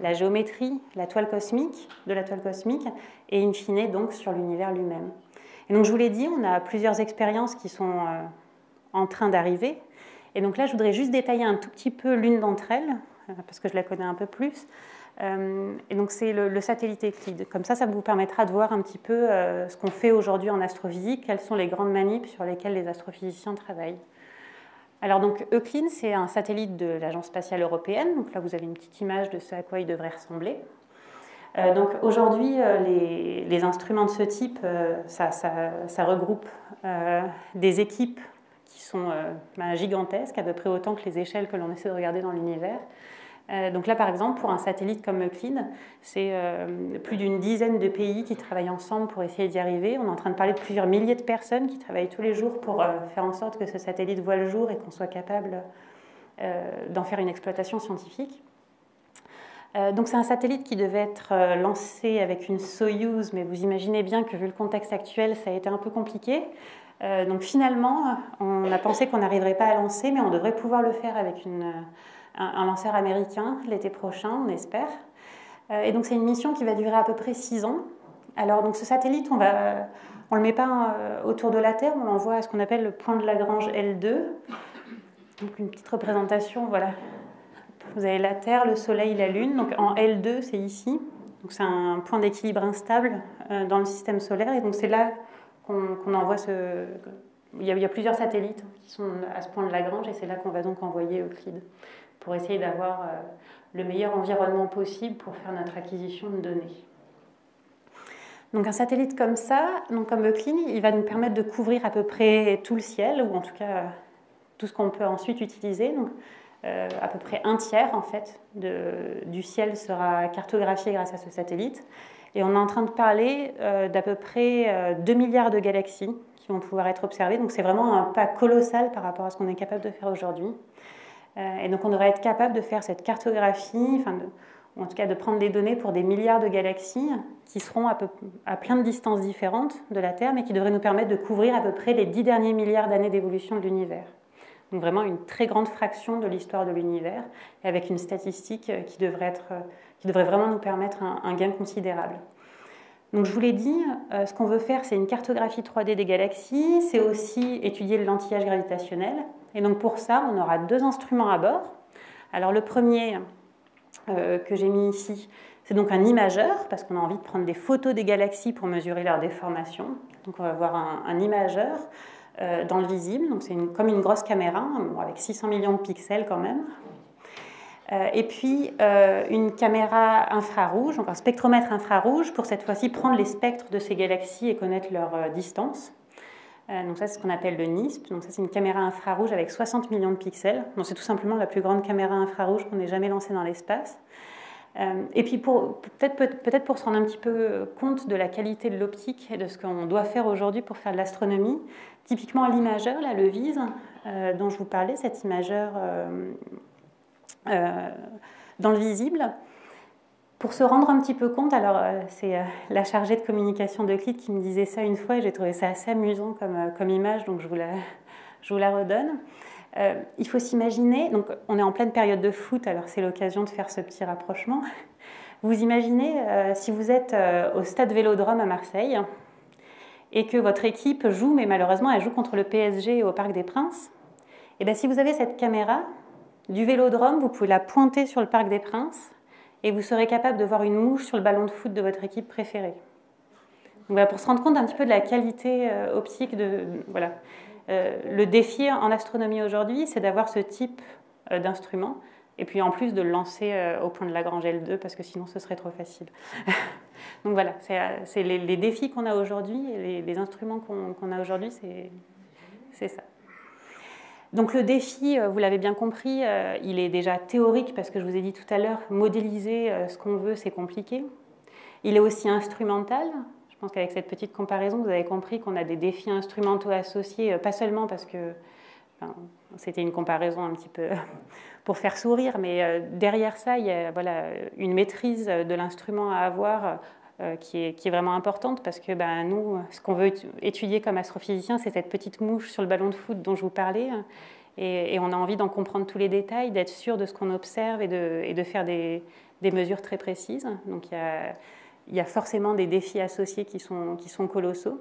la géométrie, la toile cosmique, de la toile cosmique, et in fine donc sur l'univers lui-même. Et donc je vous l'ai dit, on a plusieurs expériences qui sont euh, en train d'arriver. Et donc là, je voudrais juste détailler un tout petit peu l'une d'entre elles, euh, parce que je la connais un peu plus. Euh, et donc c'est le, satellite Euclide. Comme ça, ça vous permettra de voir un petit peu euh, ce qu'on fait aujourd'hui en astrophysique, quelles sont les grandes manips sur lesquelles les astrophysiciens travaillent. Alors donc Euclide, c'est un satellite de l'Agence spatiale européenne. Donc là, vous avez une petite image de ce à quoi il devrait ressembler. Euh, donc aujourd'hui, les, instruments de ce type, ça, ça, regroupe des équipes qui sont ben, gigantesques, à peu près autant que les échelles que l'on essaie de regarder dans l'univers. Euh, donc là, par exemple, pour un satellite comme Euclid, c'est euh, plus d'une dizaine de pays qui travaillent ensemble pour essayer d'y arriver. On est en train de parler de plusieurs milliers de personnes qui travaillent tous les jours pour euh, faire en sorte que ce satellite voit le jour et qu'on soit capable d'en faire une exploitation scientifique. donc c'est un satellite qui devait être lancé avec une Soyuz, mais vous imaginez bien que vu le contexte actuel, ça a été un peu compliqué. donc finalement, on a pensé qu'on n'arriverait pas à lancer, mais on devrait pouvoir le faire avec une un, lanceur américain l'été prochain, on espère. Euh, et donc c'est une mission qui va durer à peu près six ans. Alors donc ce satellite, on ne on le met pas euh, autour de la Terre, on l'envoie à ce qu'on appelle le point de Lagrange L2. Donc une petite représentation, voilà. Vous avez la Terre, le Soleil, la Lune. Donc en L2, c'est ici. Donc c'est un point d'équilibre instable euh, dans le système solaire. Et donc c'est là qu'on envoie ce... Il y, a, il y, a, plusieurs satellites qui sont à ce point de Lagrange et c'est là qu'on va donc envoyer Euclide pour essayer d'avoir euh, le meilleur environnement possible pour faire notre acquisition de données. Donc un satellite comme ça, donc comme Euclid, il va nous permettre de couvrir à peu près tout le ciel, ou en tout cas tout ce qu'on peut ensuite utiliser. Donc euh, à peu près un tiers en fait du ciel sera cartographié grâce à ce satellite. Et on est en train de parler euh, d'à peu près 2 milliards de galaxies qui vont pouvoir être observées. Donc c'est vraiment un pas colossal par rapport à ce qu'on est capable de faire aujourd'hui. Euh, et donc on devrait être capable de faire cette cartographie, enfin en tout cas de prendre des données pour des milliards de galaxies qui seront à, plein de distances différentes de la Terre, mais qui devraient nous permettre de couvrir à peu près les dix derniers milliards d'années d'évolution de l'univers. Donc vraiment une très grande fraction de l'histoire de l'univers, avec une statistique qui devrait, être, qui devrait vraiment nous permettre un, un gain considérable. Donc je vous l'ai dit, euh, ce qu'on veut faire, c'est une cartographie 3D des galaxies, c'est aussi étudier le lentillage gravitationnel, et donc pour ça, on aura deux instruments à bord. Alors le premier, que j'ai mis ici, c'est donc un imageur, parce qu'on a envie de prendre des photos des galaxies pour mesurer leur déformation. Donc on va voir un, imageur dans le visible, donc c'est comme une grosse caméra, avec 600 millions de pixels quand même. et puis une caméra infrarouge, donc un spectromètre infrarouge, pour cette fois-ci prendre les spectres de ces galaxies et connaître leur distance. Euh, donc ça, c'est ce qu'on appelle le NISP. Donc ça, c'est une caméra infrarouge avec 60 millions de pixels. Donc c'est tout simplement la plus grande caméra infrarouge qu'on ait jamais lancée dans l'espace. Euh, et puis peut-être peut pour se rendre un petit peu compte de la qualité de l'optique et de ce qu'on doit faire aujourd'hui pour faire de l'astronomie, typiquement l'imageur, là, le VISE, euh, dont je vous parlais, cet imageur dans le visible, pour se rendre un petit peu compte, alors euh, c'est euh, la chargée de communication de CLIT qui me disait ça une fois et j'ai trouvé ça assez amusant comme, euh, image, donc je vous la, je vous la redonne. il faut s'imaginer, donc on est en pleine période de foot, alors c'est l'occasion de faire ce petit rapprochement. Vous imaginez si vous êtes au stade Vélodrome à Marseille et que votre équipe joue, mais malheureusement elle joue contre le PSG au Parc des Princes, et bien si vous avez cette caméra du Vélodrome, vous pouvez la pointer sur le Parc des Princes et vous serez capable de voir une mouche sur le ballon de foot de votre équipe préférée. voilà, pour se rendre compte un petit peu de la qualité euh, optique de. Voilà. Euh, le défi en astronomie aujourd'hui, c'est d'avoir ce type euh, d'instrument, et puis en plus de le lancer au point de Lagrange L2, parce que sinon ce serait trop facile. Donc voilà, c'est les, défis qu'on a aujourd'hui, et les, instruments qu'on a aujourd'hui, c'est ça. Donc le défi, euh, vous l'avez bien compris, euh, il est déjà théorique parce que je vous ai dit tout à l'heure, modéliser euh, ce qu'on veut, c'est compliqué. Il est aussi instrumental. Je pense qu'avec cette petite comparaison, vous avez compris qu'on a des défis instrumentaux associés, pas seulement parce que c'était une comparaison un petit peu pour faire sourire, mais derrière ça, il y a voilà, une maîtrise de l'instrument à avoir qui est, qui, est, vraiment importante parce que ben, nous, ce qu'on veut étudier comme astrophysicien, c'est cette petite mouche sur le ballon de foot dont je vous parlais. Et, on a envie d'en comprendre tous les détails, d'être sûr de ce qu'on observe et de, faire des, mesures très précises. Donc il y, a, il y, a, forcément des défis associés qui sont, qui sont colossaux.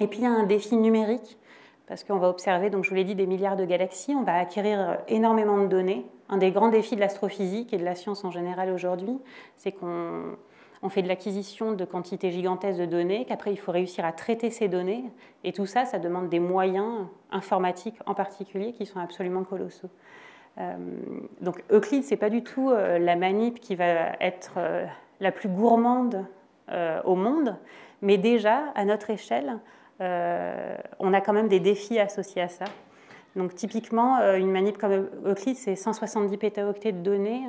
Et puis il y a un défi numérique parce qu'on va observer, donc je vous l'ai dit, des milliards de galaxies, on va acquérir énormément de données. Un des grands défis de l'astrophysique et de la science en général aujourd'hui, c'est qu'on on fait de l'acquisition de quantités gigantesques de données, qu'après il faut réussir à traiter ces données. Et tout ça, ça demande des moyens informatiques en particulier qui sont absolument colossaux. Euh, donc Euclide, ce n'est pas du tout euh, la manip qui va être euh, la plus gourmande au monde, mais déjà, à notre échelle, on a quand même des défis associés à ça. Donc typiquement, une manip comme Euclide, c'est 170 pétaoctets de données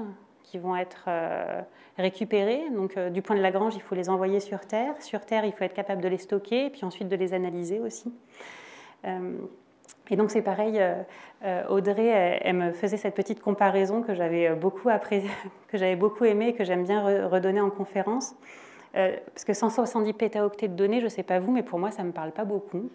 qui vont être récupérer. Donc, euh, du point de Lagrange, il faut les envoyer sur Terre. Sur Terre, il faut être capable de les stocker et puis ensuite de les analyser aussi. Euh, et donc, c'est pareil, euh, Audrey, elle, me faisait cette petite comparaison que j'avais beaucoup, que j'avais beaucoup aimée et que j'aime bien redonner en conférence. parce que 170 pétaoctets de données, je ne sais pas vous, mais pour moi, ça ne me parle pas beaucoup.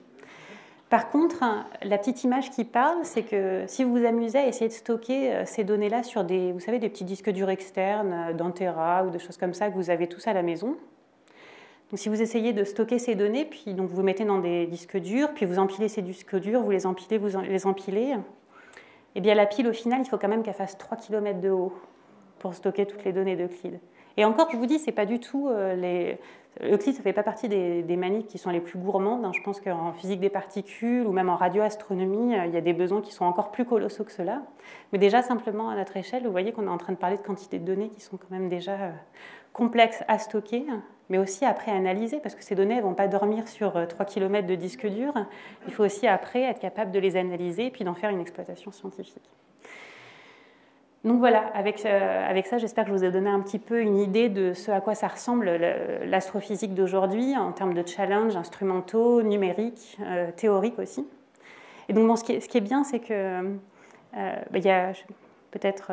Par contre, hein, la petite image qui parle, c'est que si vous vous amusez à essayer de stocker euh, ces données-là sur des, vous savez, des petits disques durs externes, euh, d'Antera ou de choses comme ça que vous avez tous à la maison. Donc, si vous essayez de stocker ces données, puis donc vous mettez dans des disques durs, puis vous empilez ces disques durs, vous les empilez, vous les empilez, eh bien la pile au final, il faut quand même qu'elle fasse 3 km de haut pour stocker toutes les données d'Euclide. Et encore, je vous dis, c'est pas du tout euh, les. Euclide, ça ne fait pas partie des, des manips qui sont les plus gourmandes. Hein. Je pense qu'en physique des particules ou même en radioastronomie, euh, il y a des besoins qui sont encore plus colossaux que cela. Mais déjà, simplement à notre échelle, vous voyez qu'on est en train de parler de quantités de données qui sont quand même déjà euh, complexes à stocker, mais aussi après à analyser, parce que ces données ne vont pas dormir sur 3 km de disque dur. Il faut aussi après être capable de les analyser et puis d'en faire une exploitation scientifique. Donc voilà, avec, euh, avec ça, j'espère que je vous ai donné un petit peu une idée de ce à quoi ça ressemble l'astrophysique d'aujourd'hui en termes de challenge instrumentaux, numériques, euh, théoriques aussi. Et donc ce, qui est, ce, qui est, bien, c'est que euh, bah, il y a peut-être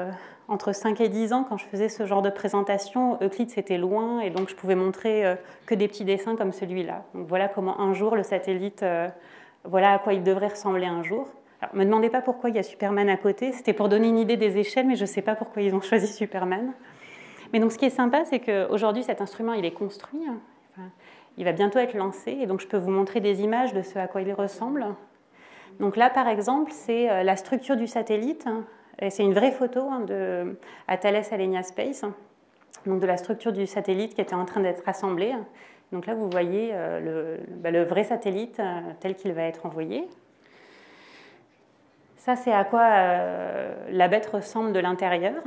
entre 5 et 10 ans, quand je faisais ce genre de présentation, Euclide c'était loin et donc je pouvais montrer que des petits dessins comme celui-là. Donc voilà comment un jour le satellite, voilà à quoi il devrait ressembler un jour. Alors, me demandez pas pourquoi il y a Superman à côté. C'était pour donner une idée des échelles, mais je ne sais pas pourquoi ils ont choisi Superman. Mais donc, ce qui est sympa, c'est qu'aujourd'hui, cet instrument, il est construit. il va bientôt être lancé, et donc je peux vous montrer des images de ce à quoi il ressemble. Donc là, par exemple, c'est euh, la structure du satellite c'est une vraie photo hein, de, Thales Alenia Space, donc de la structure du satellite qui était en train d'être assemblée. Donc là, vous voyez le, bah, le, vrai satellite tel qu'il va être envoyé. Ça, c'est à quoi la bête ressemble de l'intérieur.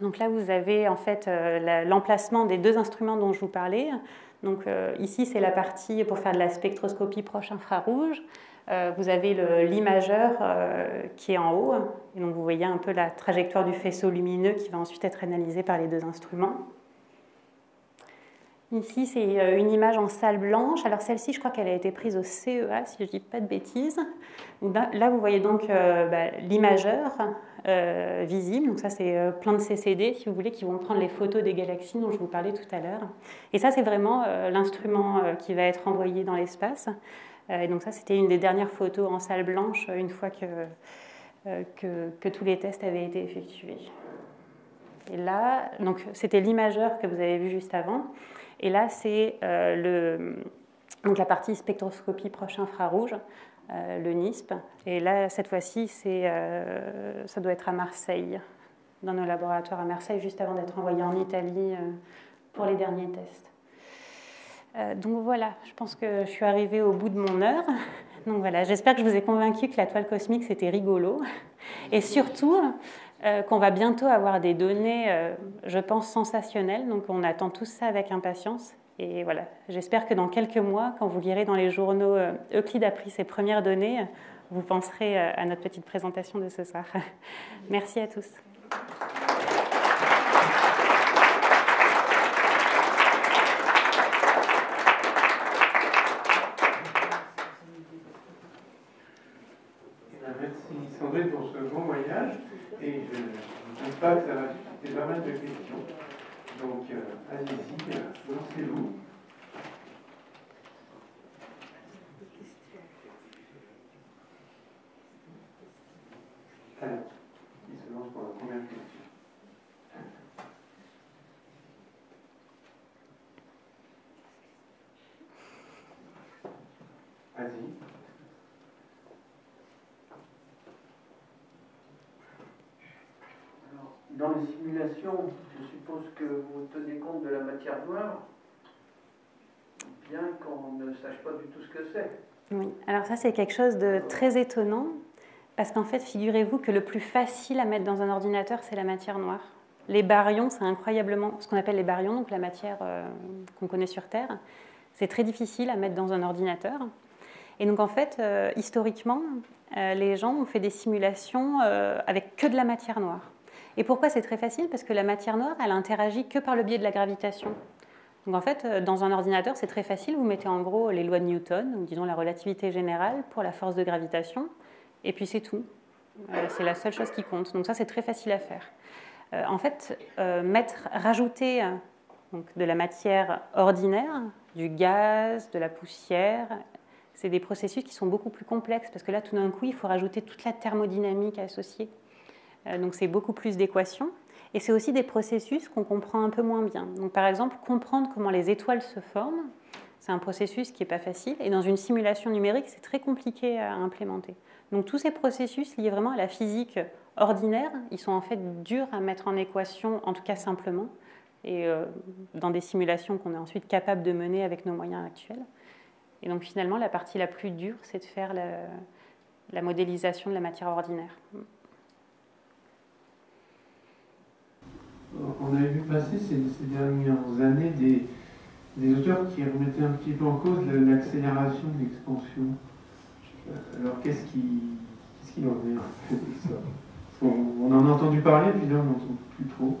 Donc là, vous avez en fait l'emplacement des deux instruments dont je vous parlais. Donc euh, ici, c'est la partie pour faire de la spectroscopie proche infrarouge. Euh, vous avez l'imageur euh, qui est en haut, et donc vous voyez un peu la trajectoire du faisceau lumineux qui va ensuite être analysé par les deux instruments. Ici, c'est une image en salle blanche. Alors celle-ci, je crois qu'elle a été prise au CEA, si je ne dis pas de bêtises. Là, vous voyez donc bah, l'imageur euh, visibles. Donc ça, c'est euh, plein de CCD, si vous voulez, qui vont prendre les photos des galaxies dont je vous parlais tout à l'heure. Et ça, c'est vraiment euh, l'instrument qui va être envoyé dans l'espace. et donc ça, c'était une des dernières photos en salle blanche, une fois que, que, que, tous les tests avaient été effectués. Et là, donc c'était l'imageur que vous avez vu juste avant. Et là, c'est le, donc la partie spectroscopie proche infrarouge. Euh, le NISP. Et là, cette fois-ci, euh, ça doit être à Marseille, dans nos laboratoires à Marseille, juste avant d'être envoyé en Italie euh, pour les derniers tests. donc voilà, je pense que je suis arrivée au bout de mon heure. Donc voilà, j'espère que je vous ai convaincu que la toile cosmique, c'était rigolo. Et surtout, qu'on va bientôt avoir des données, je pense, sensationnelles. Donc on attend tout ça avec impatience. Et voilà, j'espère que dans quelques mois, quand vous lirez dans les journaux euh, Euclide a pris ses premières données, vous penserez euh, à notre petite présentation de ce soir. Merci à tous. Merci Sandrine pour ce bon voyage. Et je ne pense pas que ça va susciter pas mal de questions. Donc, euh, allez-y, euh, lancez-vous. Alors, qui se lance pour la première question Vas-y. Dans simulations, suppose que vous tenez compte de la matière noire, bien qu'on ne sache pas du tout ce que c'est. Oui, alors ça c'est quelque chose de très étonnant, parce qu'en fait, figurez-vous que le plus facile à mettre dans un ordinateur, c'est la matière noire. Les baryons, c'est incroyablement, ce qu'on appelle les baryons, donc la matière euh, qu'on connaît sur Terre, c'est très difficile à mettre dans un ordinateur. Et donc en fait, euh, historiquement, euh, les gens ont fait des simulations avec que de la matière noire. Et pourquoi c'est très facile? Parce que la matière noire, elle interagit que par le biais de la gravitation. Donc en fait, euh, dans un ordinateur, c'est très facile. Vous mettez en gros les lois de Newton, ou disons la relativité générale pour la force de gravitation, et puis c'est tout. Euh, c'est la seule chose qui compte. Donc ça, c'est très facile à faire. Euh, en fait, mettre, rajouter de la matière ordinaire, du gaz, de la poussière, c'est des processus qui sont beaucoup plus complexes parce que là, tout d'un coup, il faut rajouter toute la thermodynamique associée. Euh, donc c'est beaucoup plus d'équations. Et c'est aussi des processus qu'on comprend un peu moins bien. Donc par exemple, comprendre comment les étoiles se forment, c'est un processus qui n'est pas facile. Et dans une simulation numérique, c'est très compliqué à implémenter. Donc tous ces processus liés vraiment à la physique ordinaire, ils sont en fait durs à mettre en équation, en tout cas simplement, et euh, dans des simulations qu'on est ensuite capable de mener avec nos moyens actuels. Et donc finalement, la partie la plus dure, c'est de faire la modélisation de la matière ordinaire. On avait vu passer ces, dernières années des, auteurs qui remettaient un petit peu en cause l'accélération de l'expansion. Euh, alors qu'est-ce qu'il en est on, en a entendu parler, puis là on n'entend plus trop.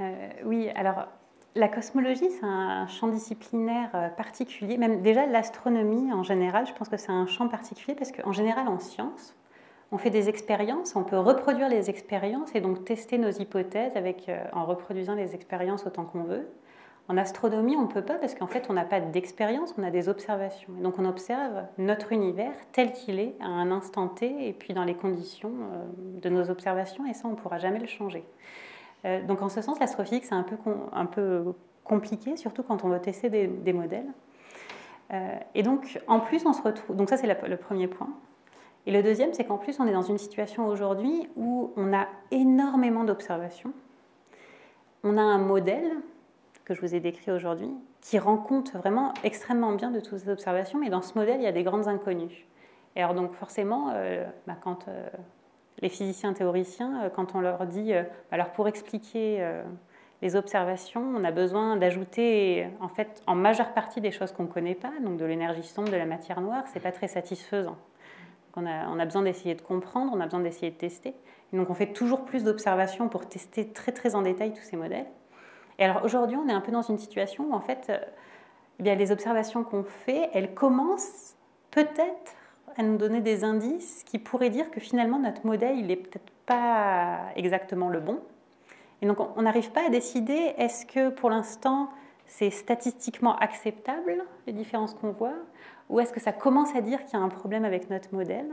Euh, oui, alors la cosmologie, c'est un champ disciplinaire euh, particulier. Même déjà l'astronomie en général, je pense que c'est un champ particulier parce qu'en général en sciences, on fait des expériences, on peut reproduire les expériences et donc tester nos hypothèses avec, euh, en reproduisant les expériences autant qu'on veut. En astronomie, on ne peut pas parce qu'en fait, on n'a pas d'expérience, on a des observations. Et donc, on observe notre univers tel qu'il est à un instant T et puis dans les conditions euh, de nos observations, et ça, on ne pourra jamais le changer. Euh, donc, en ce sens, l'astrophysique, c'est un peu, un peu compliqué, surtout quand on veut tester des, modèles. et donc, en plus, on se retrouve. Donc, ça, c'est le premier point. Et le deuxième, c'est qu'en plus, on est dans une situation aujourd'hui où on a énormément d'observations. On a un modèle que je vous ai décrit aujourd'hui qui rend compte vraiment extrêmement bien de toutes ces observations, mais dans ce modèle, il y a des grandes inconnues. Et alors donc forcément, euh, bah, quand euh, les physiciens théoriciens, euh, quand on leur dit, alors pour expliquer les observations, on a besoin d'ajouter en fait en majeure partie des choses qu'on ne connaît pas, donc de l'énergie sombre, de la matière noire, c'est pas très satisfaisant. On a, besoin d'essayer de comprendre, on a besoin d'essayer de tester. Donc on fait toujours plus d'observations pour tester très très en détail tous ces modèles. Et alors aujourd'hui, on est un peu dans une situation où en fait, eh bien, les observations qu'on fait, elles commencent peut-être à nous donner des indices qui pourraient dire que finalement notre modèle, il n'est peut-être pas exactement le bon. Et donc on n'arrive pas à décider est-ce que pour l'instant c'est statistiquement acceptable, les différences qu'on voit, ou est-ce que ça commence à dire qu'il y a un problème avec notre modèle?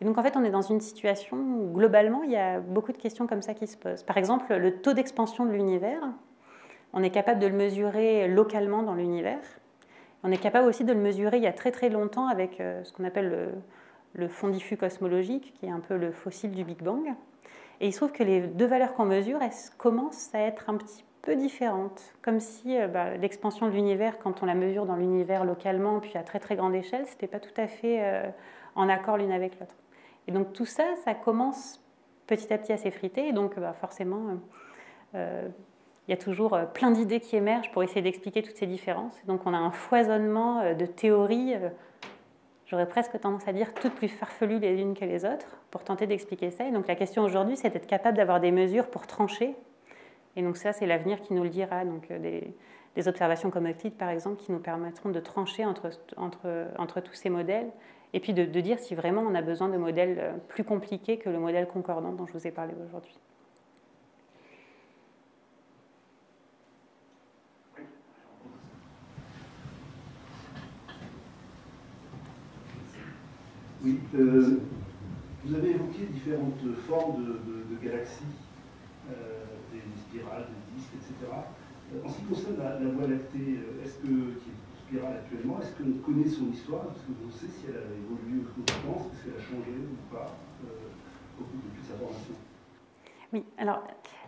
Et donc en fait on est dans une situation où globalement il y a beaucoup de questions comme ça qui se posent. Par exemple le taux d'expansion de l'univers, on est capable de le mesurer localement dans l'univers. On est capable aussi de le mesurer il y a très très longtemps avec euh, ce qu'on appelle le, fond diffus cosmologique, qui est un peu le fossile du Big Bang. Et il se trouve que les deux valeurs qu'on mesure, elles commencent à être un petit peu différentes. Comme si euh, bah, l'expansion de l'univers, quand on la mesure dans l'univers localement, puis à très très grande échelle, ce n'était pas tout à fait euh, en accord l'une avec l'autre. Et donc tout ça, ça commence petit à petit à s'effriter. Et donc bah, forcément, il y a toujours euh, plein d'idées qui émergent pour essayer d'expliquer toutes ces différences. Donc on a un foisonnement euh, de théories, euh, j'aurais presque tendance à dire toutes plus farfelues les unes que les autres, pour tenter d'expliquer ça. Et donc la question aujourd'hui, c'est d'être capable d'avoir des mesures pour trancher. Et donc ça, c'est l'avenir qui nous le dira. Donc des, observations comme Euclide, par exemple, qui nous permettront de trancher entre, tous ces modèles, et puis de, dire si vraiment on a besoin de modèles plus compliqués que le modèle concordant dont je vous ai parlé aujourd'hui. Oui, euh, vous avez évoqué différentes formes de, galaxies, euh, des spirales, des disques, etc. Euh, en ce qui concerne la, Voie lactée, est-ce que, qui est spirale actuellement, est-ce qu'on connaît son histoire? Est-ce vous savez si elle a évolué temps? Est-ce qu'elle a changé ou pas cours de toute sa formation? Oui, alors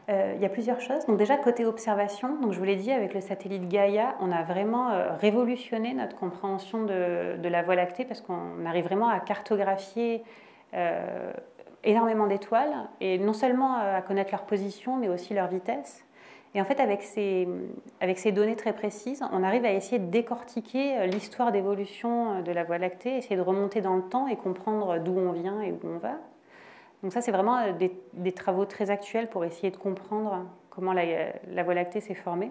euh, il y a plusieurs choses. Donc déjà côté observation, donc je vous l'ai dit avec le satellite Gaia, on a vraiment euh, révolutionné notre compréhension de, la Voie lactée parce qu'on arrive vraiment à cartographier euh, énormément d'étoiles et non seulement à connaître leur position mais aussi leur vitesse. Et en fait avec ces, avec ces données très précises, on arrive à essayer de décortiquer l'histoire d'évolution de la Voie lactée, essayer de remonter dans le temps et comprendre d'où on vient et où on va. Donc ça, c'est vraiment euh, des, travaux très actuels pour essayer de comprendre comment la, Voie lactée s'est formée.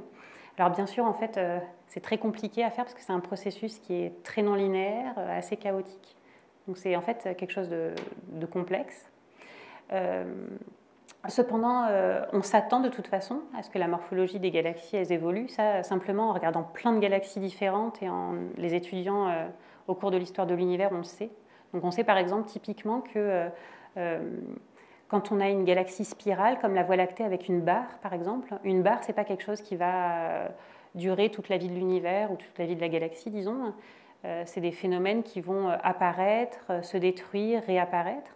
Alors bien sûr, en fait, euh, c'est très compliqué à faire parce que c'est un processus qui est très non linéaire, euh, assez chaotique. Donc c'est en fait quelque chose de, complexe. Cependant, on s'attend de toute façon à ce que la morphologie des galaxies évolue. Ça, simplement en regardant plein de galaxies différentes et en les étudiant au cours de l'histoire de l'univers, on le sait. Donc on sait par exemple typiquement que euh, quand on a une galaxie spirale, comme la Voie lactée avec une barre, par exemple, une barre, ce n'est pas quelque chose qui va euh, durer toute la vie de l'univers ou toute la vie de la galaxie, disons. Euh, c'est des phénomènes qui vont apparaître, se détruire, réapparaître.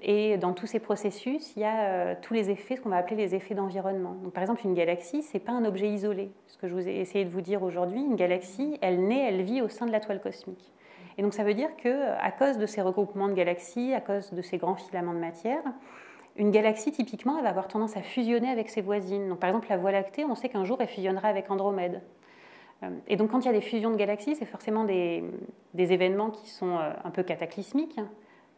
Et dans tous ces processus, il y a tous les effets, ce qu'on va appeler les effets d'environnement. Donc, par exemple, une galaxie, ce n'est pas un objet isolé. Ce que je vous ai essayé de vous dire aujourd'hui, une galaxie, elle naît, elle vit au sein de la toile cosmique. Et donc ça veut dire que à cause de ces regroupements de galaxies, à cause de ces grands filaments de matière, une galaxie, typiquement, elle va avoir tendance à fusionner avec ses voisines. Donc, par exemple, la Voie lactée, on sait qu'un jour, elle fusionnera avec Andromède. Euh, et donc, quand il y a des fusions de galaxies, c'est forcément des, événements qui sont euh, un peu cataclysmiques, euh,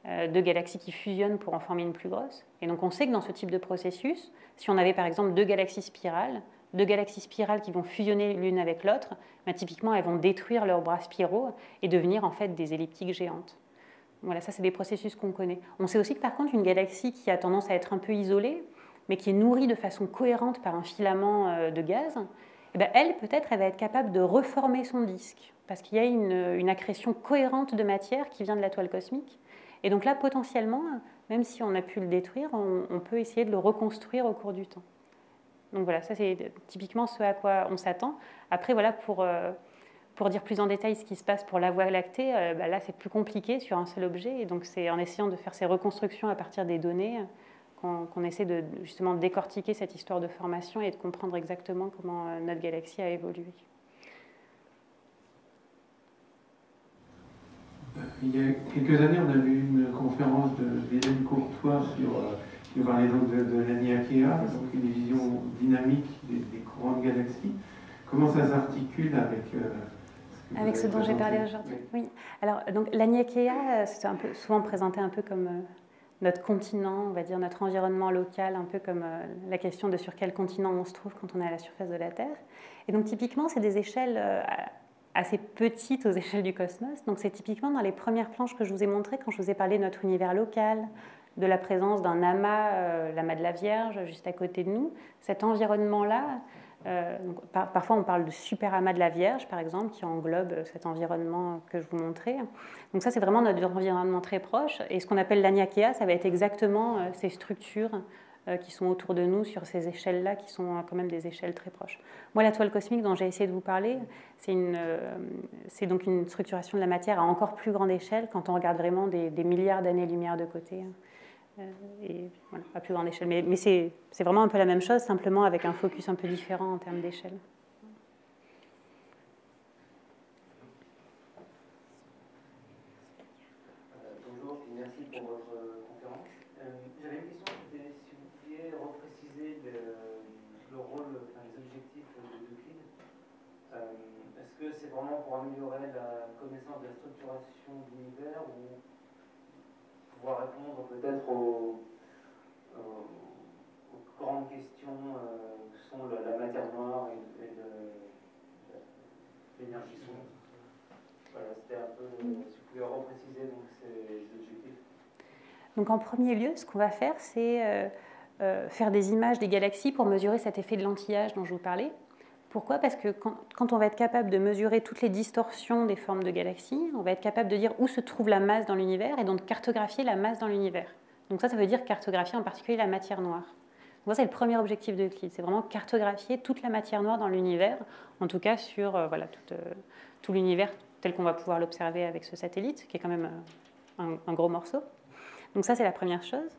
de galaxies qui fusionnent pour en former une plus grosse. Et donc, on sait que dans ce type de processus, si on avait par exemple deux galaxies spirales, deux galaxies spirales qui vont fusionner l'une avec l'autre, ben, typiquement elles vont détruire leurs bras spiraux et devenir en fait des elliptiques géantes. Voilà, ça c'est des processus qu'on connaît. On sait aussi que par contre une galaxie qui a tendance à être un peu isolée, mais qui est nourrie de façon cohérente par un filament euh, de gaz, eh ben, elle peut-être elle va être capable de reformer son disque, parce qu'il y a une, accrétion cohérente de matière qui vient de la toile cosmique. Et donc là, potentiellement, même si on a pu le détruire, on peut essayer de le reconstruire au cours du temps. Donc voilà, ça c'est typiquement ce à quoi on s'attend. Après, voilà, pour, euh, pour dire plus en détail ce qui se passe pour la Voie lactée, euh, bah là c'est plus compliqué sur un seul objet. Et donc c'est en essayant de faire ces reconstructions à partir des données qu'on essaie de justement décortiquer cette histoire de formation et de comprendre exactement comment euh, notre galaxie a évolué. Il y a quelques années, on a vu une conférence d'Hélène Courtois sur, qui parlait donc de, de donc une vision dynamique des, des grandes galaxies. Comment ça s'articule avec avec ce dont j'ai parlé aujourd'hui. Oui. Alors, donc, l'Aniakea, euh, c'est un peu, souvent présenté un peu comme euh, notre continent, on va dire notre environnement local, un peu comme euh, la question de sur quel continent on se trouve quand on est à la surface de la Terre. Et donc, typiquement, c'est des échelles assez petites aux échelles du cosmos. Donc, c'est typiquement dans les premières planches que je vous ai montrées quand je vous ai parlé de notre univers local, de la présence d'un amas, l'amas de la Vierge, juste à côté de nous. Cet environnement-là, euh, parfois, on parle de super amas de la Vierge, par exemple, qui englobe cet environnement que je vous montrais. Donc ça, c'est vraiment notre environnement très proche. Et ce qu'on appelle l'Aniakea, ça va être exactement euh, ces structures euh, qui sont autour de nous sur ces échelles-là, qui sont quand même des échelles très proches. Moi, la toile cosmique dont j'ai essayé de vous parler, c'est donc une structuration de la matière à encore plus grande échelle quand on regarde vraiment des, milliards d'années-lumière de côté. Euh, voilà, à plus grande échelle. Mais c'est vraiment un peu la même chose, simplement avec un focus un peu différent en termes d'échelle. Euh, bonjour, merci pour votre conférence. Euh, j'avais une question, c'était si vous pouviez repréciser le, rôle, enfin, les objectifs de Euclide. Est-ce que c'est vraiment pour améliorer la connaissance de la structuration de l'univers ou pouvoir répondre peut-être aux, grandes questions euh, que sont la, matière noire et, l'énergie sombre. Voilà, c'était un peu, si vous pouvez repréciser ces objectifs. Donc en premier lieu, ce qu'on va faire, c'est euh, euh, faire des images des galaxies pour mesurer cet effet de lentillage dont je vous parlais. Pourquoi? Parce que quand, on va être capable de mesurer toutes les distorsions des formes de galaxies, on va être capable de dire où se trouve la masse dans l'univers et donc cartographier la masse dans l'univers. Donc ça, ça veut dire cartographier en particulier la matière noire. Donc c'est le premier objectif de Euclide, c'est vraiment cartographier toute la matière noire dans l'univers, en tout cas sur euh, voilà, tout, euh, tout l'univers tel qu'on va pouvoir l'observer avec ce satellite, qui est quand même euh, un, gros morceau. Donc ça, c'est la première chose.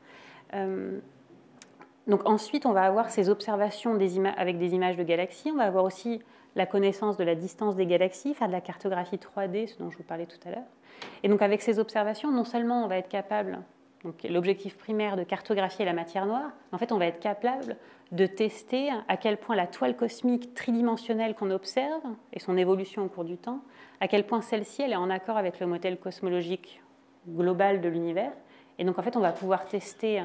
Donc ensuite, on va avoir ces observations avec des images de galaxies. On va avoir aussi la connaissance de la distance des galaxies, faire de la cartographie 3D, ce dont je vous parlais tout à l'heure. Et donc avec ces observations, non seulement on va être capable, donc l'objectif primaire de cartographier la matière noire, en fait on va être capable de tester à quel point la toile cosmique tridimensionnelle qu'on observe et son évolution au cours du temps, à quel point celle-ci elle est en accord avec le modèle cosmologique global de l'univers. Et donc en fait on va pouvoir tester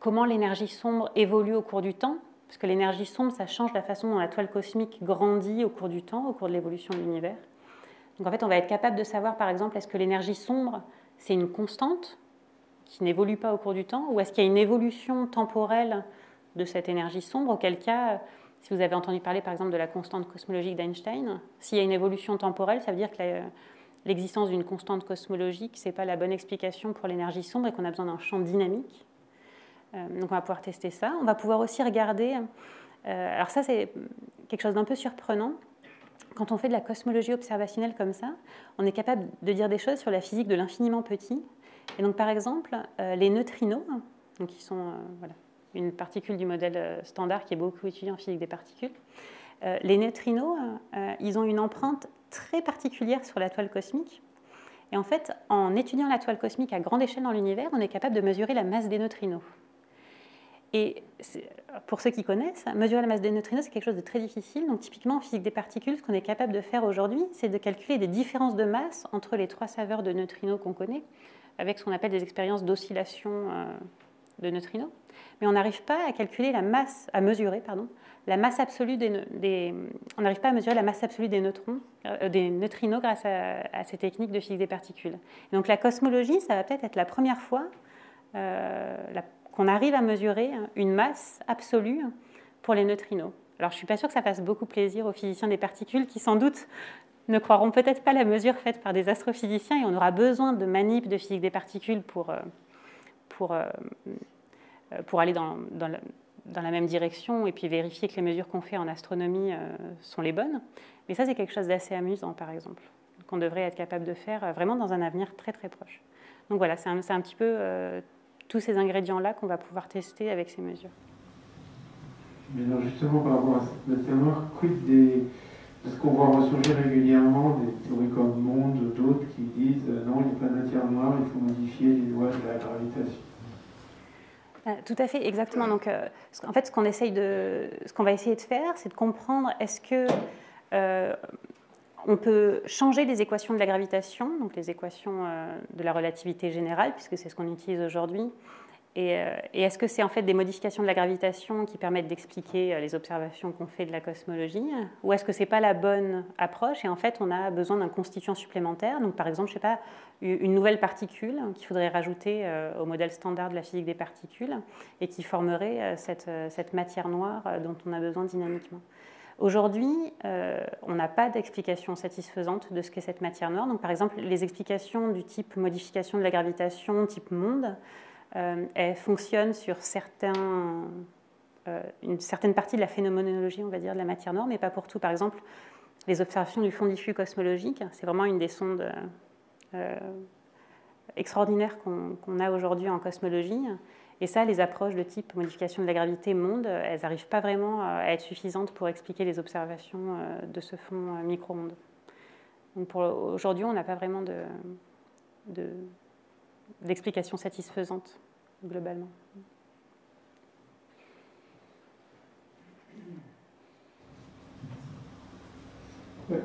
comment l'énergie sombre évolue au cours du temps, parce que l'énergie sombre, ça change la façon dont la toile cosmique grandit au cours du temps, au cours de l'évolution de l'univers. Donc en fait, on va être capable de savoir, par exemple, est-ce que l'énergie sombre, c'est une constante qui n'évolue pas au cours du temps, ou est-ce qu'il y a une évolution temporelle de cette énergie sombre, auquel cas, si vous avez entendu parler, par exemple, de la constante cosmologique d'Einstein, s'il y a une évolution temporelle, ça veut dire que l'existence d'une constante cosmologique, ce n'est pas la bonne explication pour l'énergie sombre et qu'on a besoin d'un champ dynamique. Euh, donc on va pouvoir tester ça. On va pouvoir aussi regarder, euh, alors ça c'est quelque chose d'un peu surprenant, quand on fait de la cosmologie observationnelle comme ça, on est capable de dire des choses sur la physique de l'infiniment petit. Et donc par exemple, euh, les neutrinos, qui sont une particule du modèle standard qui est beaucoup étudiée en physique des particules, les neutrinos, ils ont une empreinte très particulière sur la toile cosmique. Et en fait, en étudiant la toile cosmique à grande échelle dans l'univers, on est capable de mesurer la masse des neutrinos. Et pour ceux qui connaissent, mesurer la masse des neutrinos, c'est quelque chose de très difficile. Donc typiquement en physique des particules, ce qu'on est capable de faire aujourd'hui, c'est de calculer des différences de masse entre les trois saveurs de neutrinos qu'on connaît, avec ce qu'on appelle des expériences d'oscillation euh, de neutrinos. Mais on n'arrive pas à calculer la masse, à mesurer, pardon, la masse absolue des, on n'arrive pas à mesurer la masse absolue des neutrons, euh, des neutrinos grâce à, ces techniques de physique des particules. donc la cosmologie, ça va peut-être être la première fois, euh, qu'on arrive à mesurer une masse absolue pour les neutrinos. Alors je ne suis pas sûre que ça fasse beaucoup plaisir aux physiciens des particules qui sans doute ne croiront peut-être pas la mesure faite par des astrophysiciens et on aura besoin de manip de physique des particules pour, euh, pour, euh, pour aller dans, dans la même direction et puis vérifier que les mesures qu'on fait en astronomie sont les bonnes. Mais ça, c'est quelque chose d'assez amusant, par exemple, qu'on devrait être capable de faire vraiment dans un avenir très très proche. Donc voilà, c'est un, un, petit peu tous ces ingrédients-là qu'on va pouvoir tester avec ces mesures. Mais alors justement, par rapport à cette noire, quid des... Parce qu'on voit ressurgir régulièrement des théories comme Monde, d'autres qui disent euh, non, il n'y a pas de matière noire, il faut modifier les lois de la gravitation. Euh, tout à fait, exactement. Donc, euh, en fait, ce qu'on essaye de, ce qu'on va essayer de faire, c'est de comprendre est-ce que on peut changer les équations de la gravitation, donc les équations de la relativité générale, puisque c'est ce qu'on utilise aujourd'hui, euh, et, est-ce que c'est en fait des modifications de la gravitation qui permettent d'expliquer euh, les observations qu'on fait de la cosmologie Ou est-ce que ce n'est pas la bonne approche et en fait on a besoin d'un constituant supplémentaire? Donc par exemple, je sais pas, une nouvelle particule qu'il faudrait rajouter euh, au modèle standard de la physique des particules et qui formerait cette matière noire dont on a besoin dynamiquement. Aujourd'hui, on n'a pas d'explication satisfaisante de ce qu'est cette matière noire. Donc, par exemple, les explications du type modification de la gravitation, type monde, euh, elle fonctionne sur euh, une certaine partie de la phénoménologie, on va dire, de la matière noire, mais pas pour tout. Par exemple, les observations du fond diffus cosmologique, c'est vraiment une des sondes euh, extraordinaires qu'on a aujourd'hui en cosmologie. Et ça, les approches de type modification de la gravité monde, elles n'arrivent pas vraiment à être suffisantes pour expliquer les observations de ce fond micro-ondes. Donc aujourd'hui, on n'a pas vraiment de, de, d'explications satisfaisantes globalement.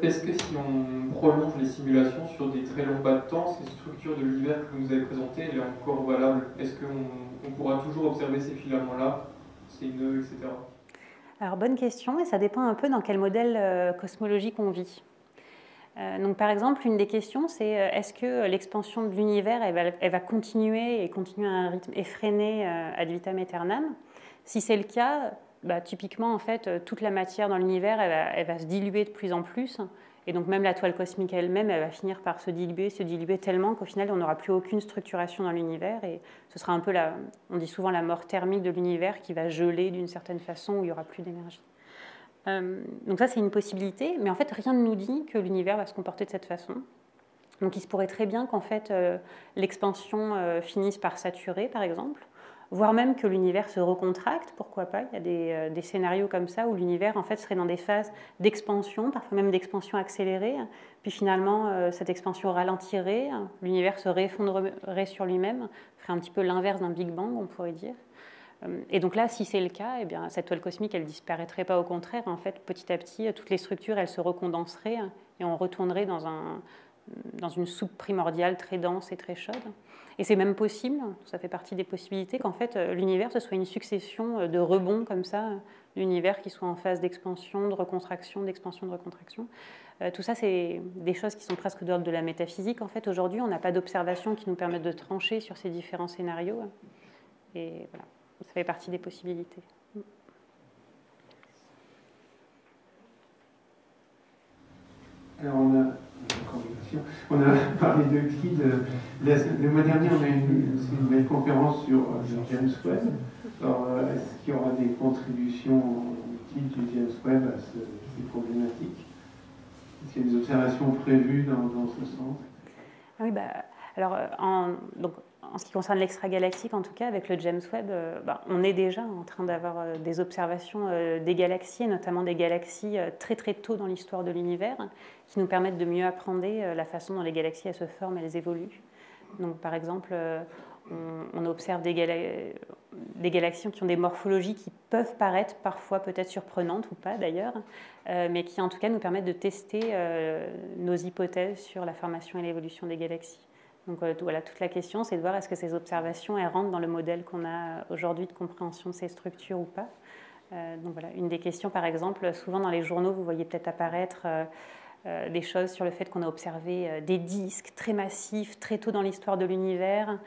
Est-ce que si on prolonge les simulations sur des très longs bas de temps, ces structures de l'univers que vous nous avez présentées, elle est encore valable Est-ce qu'on pourra toujours observer ces filaments-là, ces nœuds, etc. Alors bonne question, et ça dépend un peu dans quel modèle euh, cosmologique on vit. Euh, donc, par exemple, une des questions, c'est euh, est-ce que l'expansion de l'univers, elle, va, continuer et continuer à un rythme effréné ad vitam aeternam? Si c'est le cas, bah, typiquement, en fait, toute la matière dans l'univers, elle, va se diluer de plus en plus. Et donc, même la toile cosmique elle-même, elle va finir par se diluer, se diluer tellement qu'au final, on n'aura plus aucune structuration dans l'univers. Et ce sera un peu la, on dit souvent la mort thermique de l'univers qui va geler d'une certaine façon où il n'y aura plus d'énergie. Euh, donc ça, c'est une possibilité, mais en fait, rien ne nous dit que l'univers va se comporter de cette façon. Donc il se pourrait très bien qu'en fait, euh, l'expansion euh, finisse par saturer, par exemple, voire même que l'univers se recontracte, pourquoi pas. Il y a des, des scénarios comme ça où l'univers, en fait, serait dans des phases d'expansion, parfois même d'expansion accélérée, puis finalement, cette expansion ralentirait, l'univers se réeffondrerait sur lui-même, ferait un petit peu l'inverse d'un Big Bang, on pourrait dire. Et donc là, si c'est le cas, eh bien, cette toile cosmique, elle disparaîtrait pas. Au contraire, en fait, petit à petit, toutes les structures, elles se recondenseraient et on retournerait dans, un, dans une soupe primordiale très dense et très chaude. Et c'est même possible, ça fait partie des possibilités, qu'en fait, l'univers, ce soit une succession de rebonds comme ça, l'univers qui soit en phase d'expansion, de recontraction, d'expansion, de recontraction. Euh, tout ça, c'est des choses qui sont presque d'ordre de la métaphysique. En fait, aujourd'hui, on n'a pas d'observation qui nous permettent de trancher sur ces différents scénarios. Et voilà ça fait partie des possibilités. On a, parlé de Euclide. Le mois dernier, on a eu une, belle conférence sur euh, James Webb. Alors, euh, est-ce qu'il y aura des contributions utiles du James Webb à ces problématiques? Est-ce qu'il y a des observations prévues dans, ce sens? Ah Oui, bah, alors, euh, donc, en ce qui concerne l'extra-galactique, en tout cas, avec le James Webb, euh, bah, on est déjà en train d'avoir euh, des observations euh, des galaxies, et notamment des galaxies très très tôt dans l'histoire de l'univers, qui nous permettent de mieux apprendre la façon dont les galaxies se forment, elles évoluent. Donc, par exemple, on, observe des, galaxies qui ont des morphologies qui peuvent paraître parfois peut-être surprenantes ou pas d'ailleurs, mais qui en tout cas nous permettent de tester nos hypothèses sur la formation et l'évolution des galaxies. Donc euh, voilà, toute la question, c'est de voir est-ce que ces observations elles rentrent dans le modèle qu'on a aujourd'hui de compréhension de ces structures ou pas. Euh, donc voilà, une des questions, par exemple, souvent dans les journaux, vous voyez peut-être apparaître euh, des choses sur le fait qu'on a observé des disques très massifs, très tôt dans l'histoire de l'univers,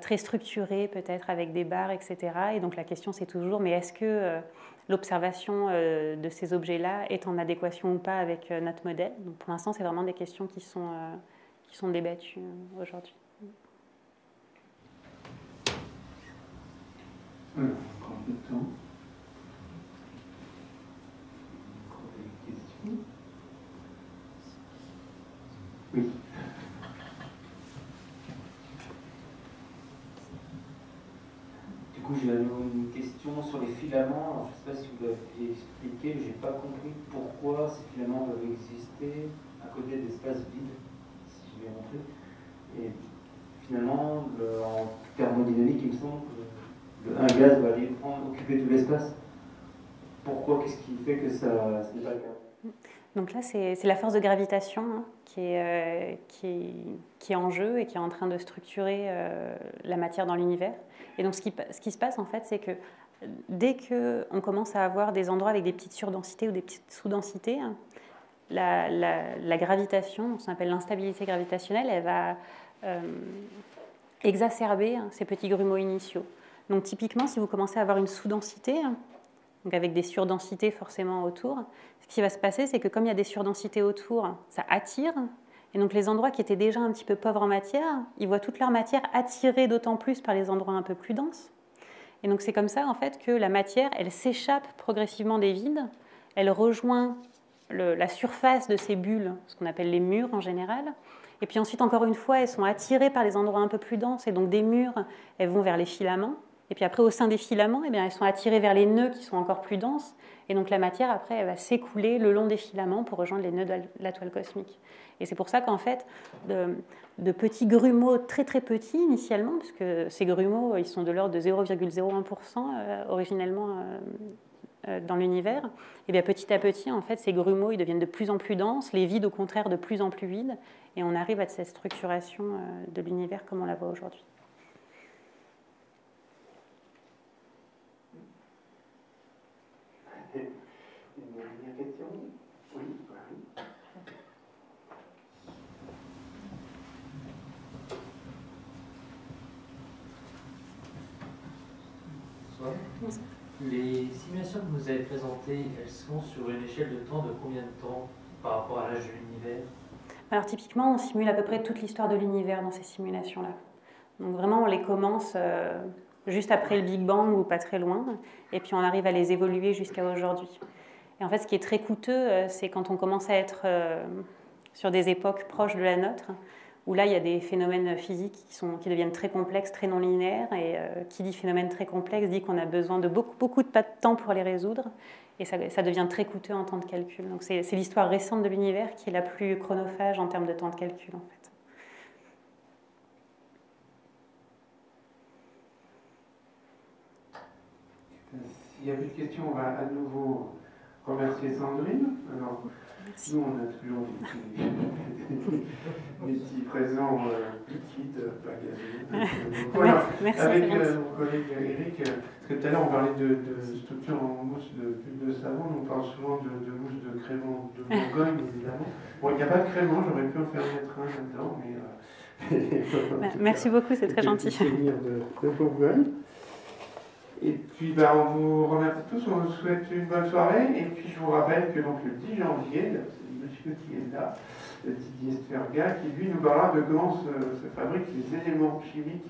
très structurés peut-être avec des barres, etc. Et donc la question, c'est toujours, mais est-ce que l'observation de ces objets-là est en adéquation ou pas avec notre modèle? Donc pour l'instant, c'est vraiment des questions qui sont qui sont débattues euh, aujourd'hui. Oui. Du coup, j'ai une question sur les filaments. Je ne sais pas si vous l'avez expliqué, mais je n'ai pas compris pourquoi ces filaments doivent exister à côté d'espaces vides. Et finalement, en thermodynamique, il me semble que un gaz va aller prendre, occuper tout l'espace. Pourquoi Qu'est-ce qui fait que ça, n'est pas le cas? Donc là, c'est la force de gravitation hein, qui, est, euh, qui, est, en jeu et qui est en train de structurer euh, la matière dans l'univers. Et donc ce qui, ce qui, se passe en fait, c'est que dès qu'on commence à avoir des endroits avec des petites surdensités ou des petites sous-densités, hein, la, gravitation, on appelle l'instabilité gravitationnelle, elle va euh, exacerber hein, ces petits grumeaux initiaux. Donc typiquement, si vous commencez à avoir une sous-densité, hein, donc avec des surdensités forcément autour, ce qui va se passer, c'est que comme il y a des surdensités autour, ça attire. Et donc les endroits qui étaient déjà un petit peu pauvres en matière, ils voient toute leur matière attirée d'autant plus par les endroits un peu plus denses. Et donc c'est comme ça en fait que la matière, elle s'échappe progressivement des vides, elle rejoint la surface de ces bulles, ce qu'on appelle les murs en général. Et puis ensuite, encore une fois, elles sont attirées par les endroits un peu plus denses, et donc des murs, elles vont vers les filaments. Et puis après, au sein des filaments, eh bien, elles sont attirées vers les nœuds qui sont encore plus denses. Et donc la matière, après, elle va s'écouler le long des filaments pour rejoindre les nœuds de la toile cosmique. Et c'est pour ça qu'en fait, de, petits grumeaux très très petits initialement, puisque ces grumeaux, ils sont de l'ordre de 0,01% euh, originellement euh, dans l'univers, et bien petit à petit, en fait, ces grumeaux, ils deviennent de plus en plus denses, les vides, au contraire, de plus en plus vides, et on arrive à cette structuration de l'univers comme on la voit aujourd'hui. Les simulations que vous avez présentées, elles sont sur une échelle de temps de combien de temps par rapport à l'âge de l'univers? Alors typiquement, on simule à peu près toute l'histoire de l'univers dans ces simulations-là. Donc vraiment, on les commence euh, juste après le Big Bang ou pas très loin, et puis on arrive à les évoluer jusqu'à aujourd'hui. Et en fait, ce qui est très coûteux, euh, c'est quand on commence à être euh, sur des époques proches de la nôtre, où là, il y a des phénomènes physiques qui, sont, qui deviennent très complexes, très non linéaires, et euh, qui dit phénomène très complexe dit qu'on a besoin de beaucoup, beaucoup de temps pour les résoudre, et ça, devient très coûteux en temps de calcul. Donc c'est l'histoire récente de l'univers qui est la plus chronophage en termes de temps de calcul, en fait. S'il n'y a plus de questions, on va à nouveau remercier Sandrine. Alors, nous, on a toujours des petits, présents euh, liquides, pas Voilà. Merci, Avec euh, mon collègue Eric, euh, parce que tout à l'heure, on parlait de, de structure en mousse de, de savon, on parle souvent de, de mousse de crément de Bourgogne, évidemment. Bon, il n'y a pas de crément, j'aurais pu en faire mettre un là-dedans, mais. Bah, merci beaucoup, c'est très gentil. De, de Bourgogne. Et puis ben, on vous remercie tous, on vous souhaite une bonne soirée. Et puis je vous rappelle que donc, le 10 janvier, c'est monsieur qui est là, Didier Stverga, qui lui nous parlera de comment se, fabriquent les éléments chimiques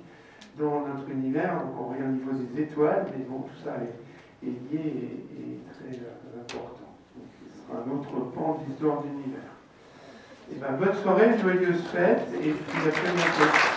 dans notre univers. Donc on regarde au niveau des étoiles, mais bon, tout ça est, lié et, très euh, important. Donc ce sera un autre pan d'histoire d'univers. Et ben, bonne soirée, joyeuse fête, et puis à très bientôt.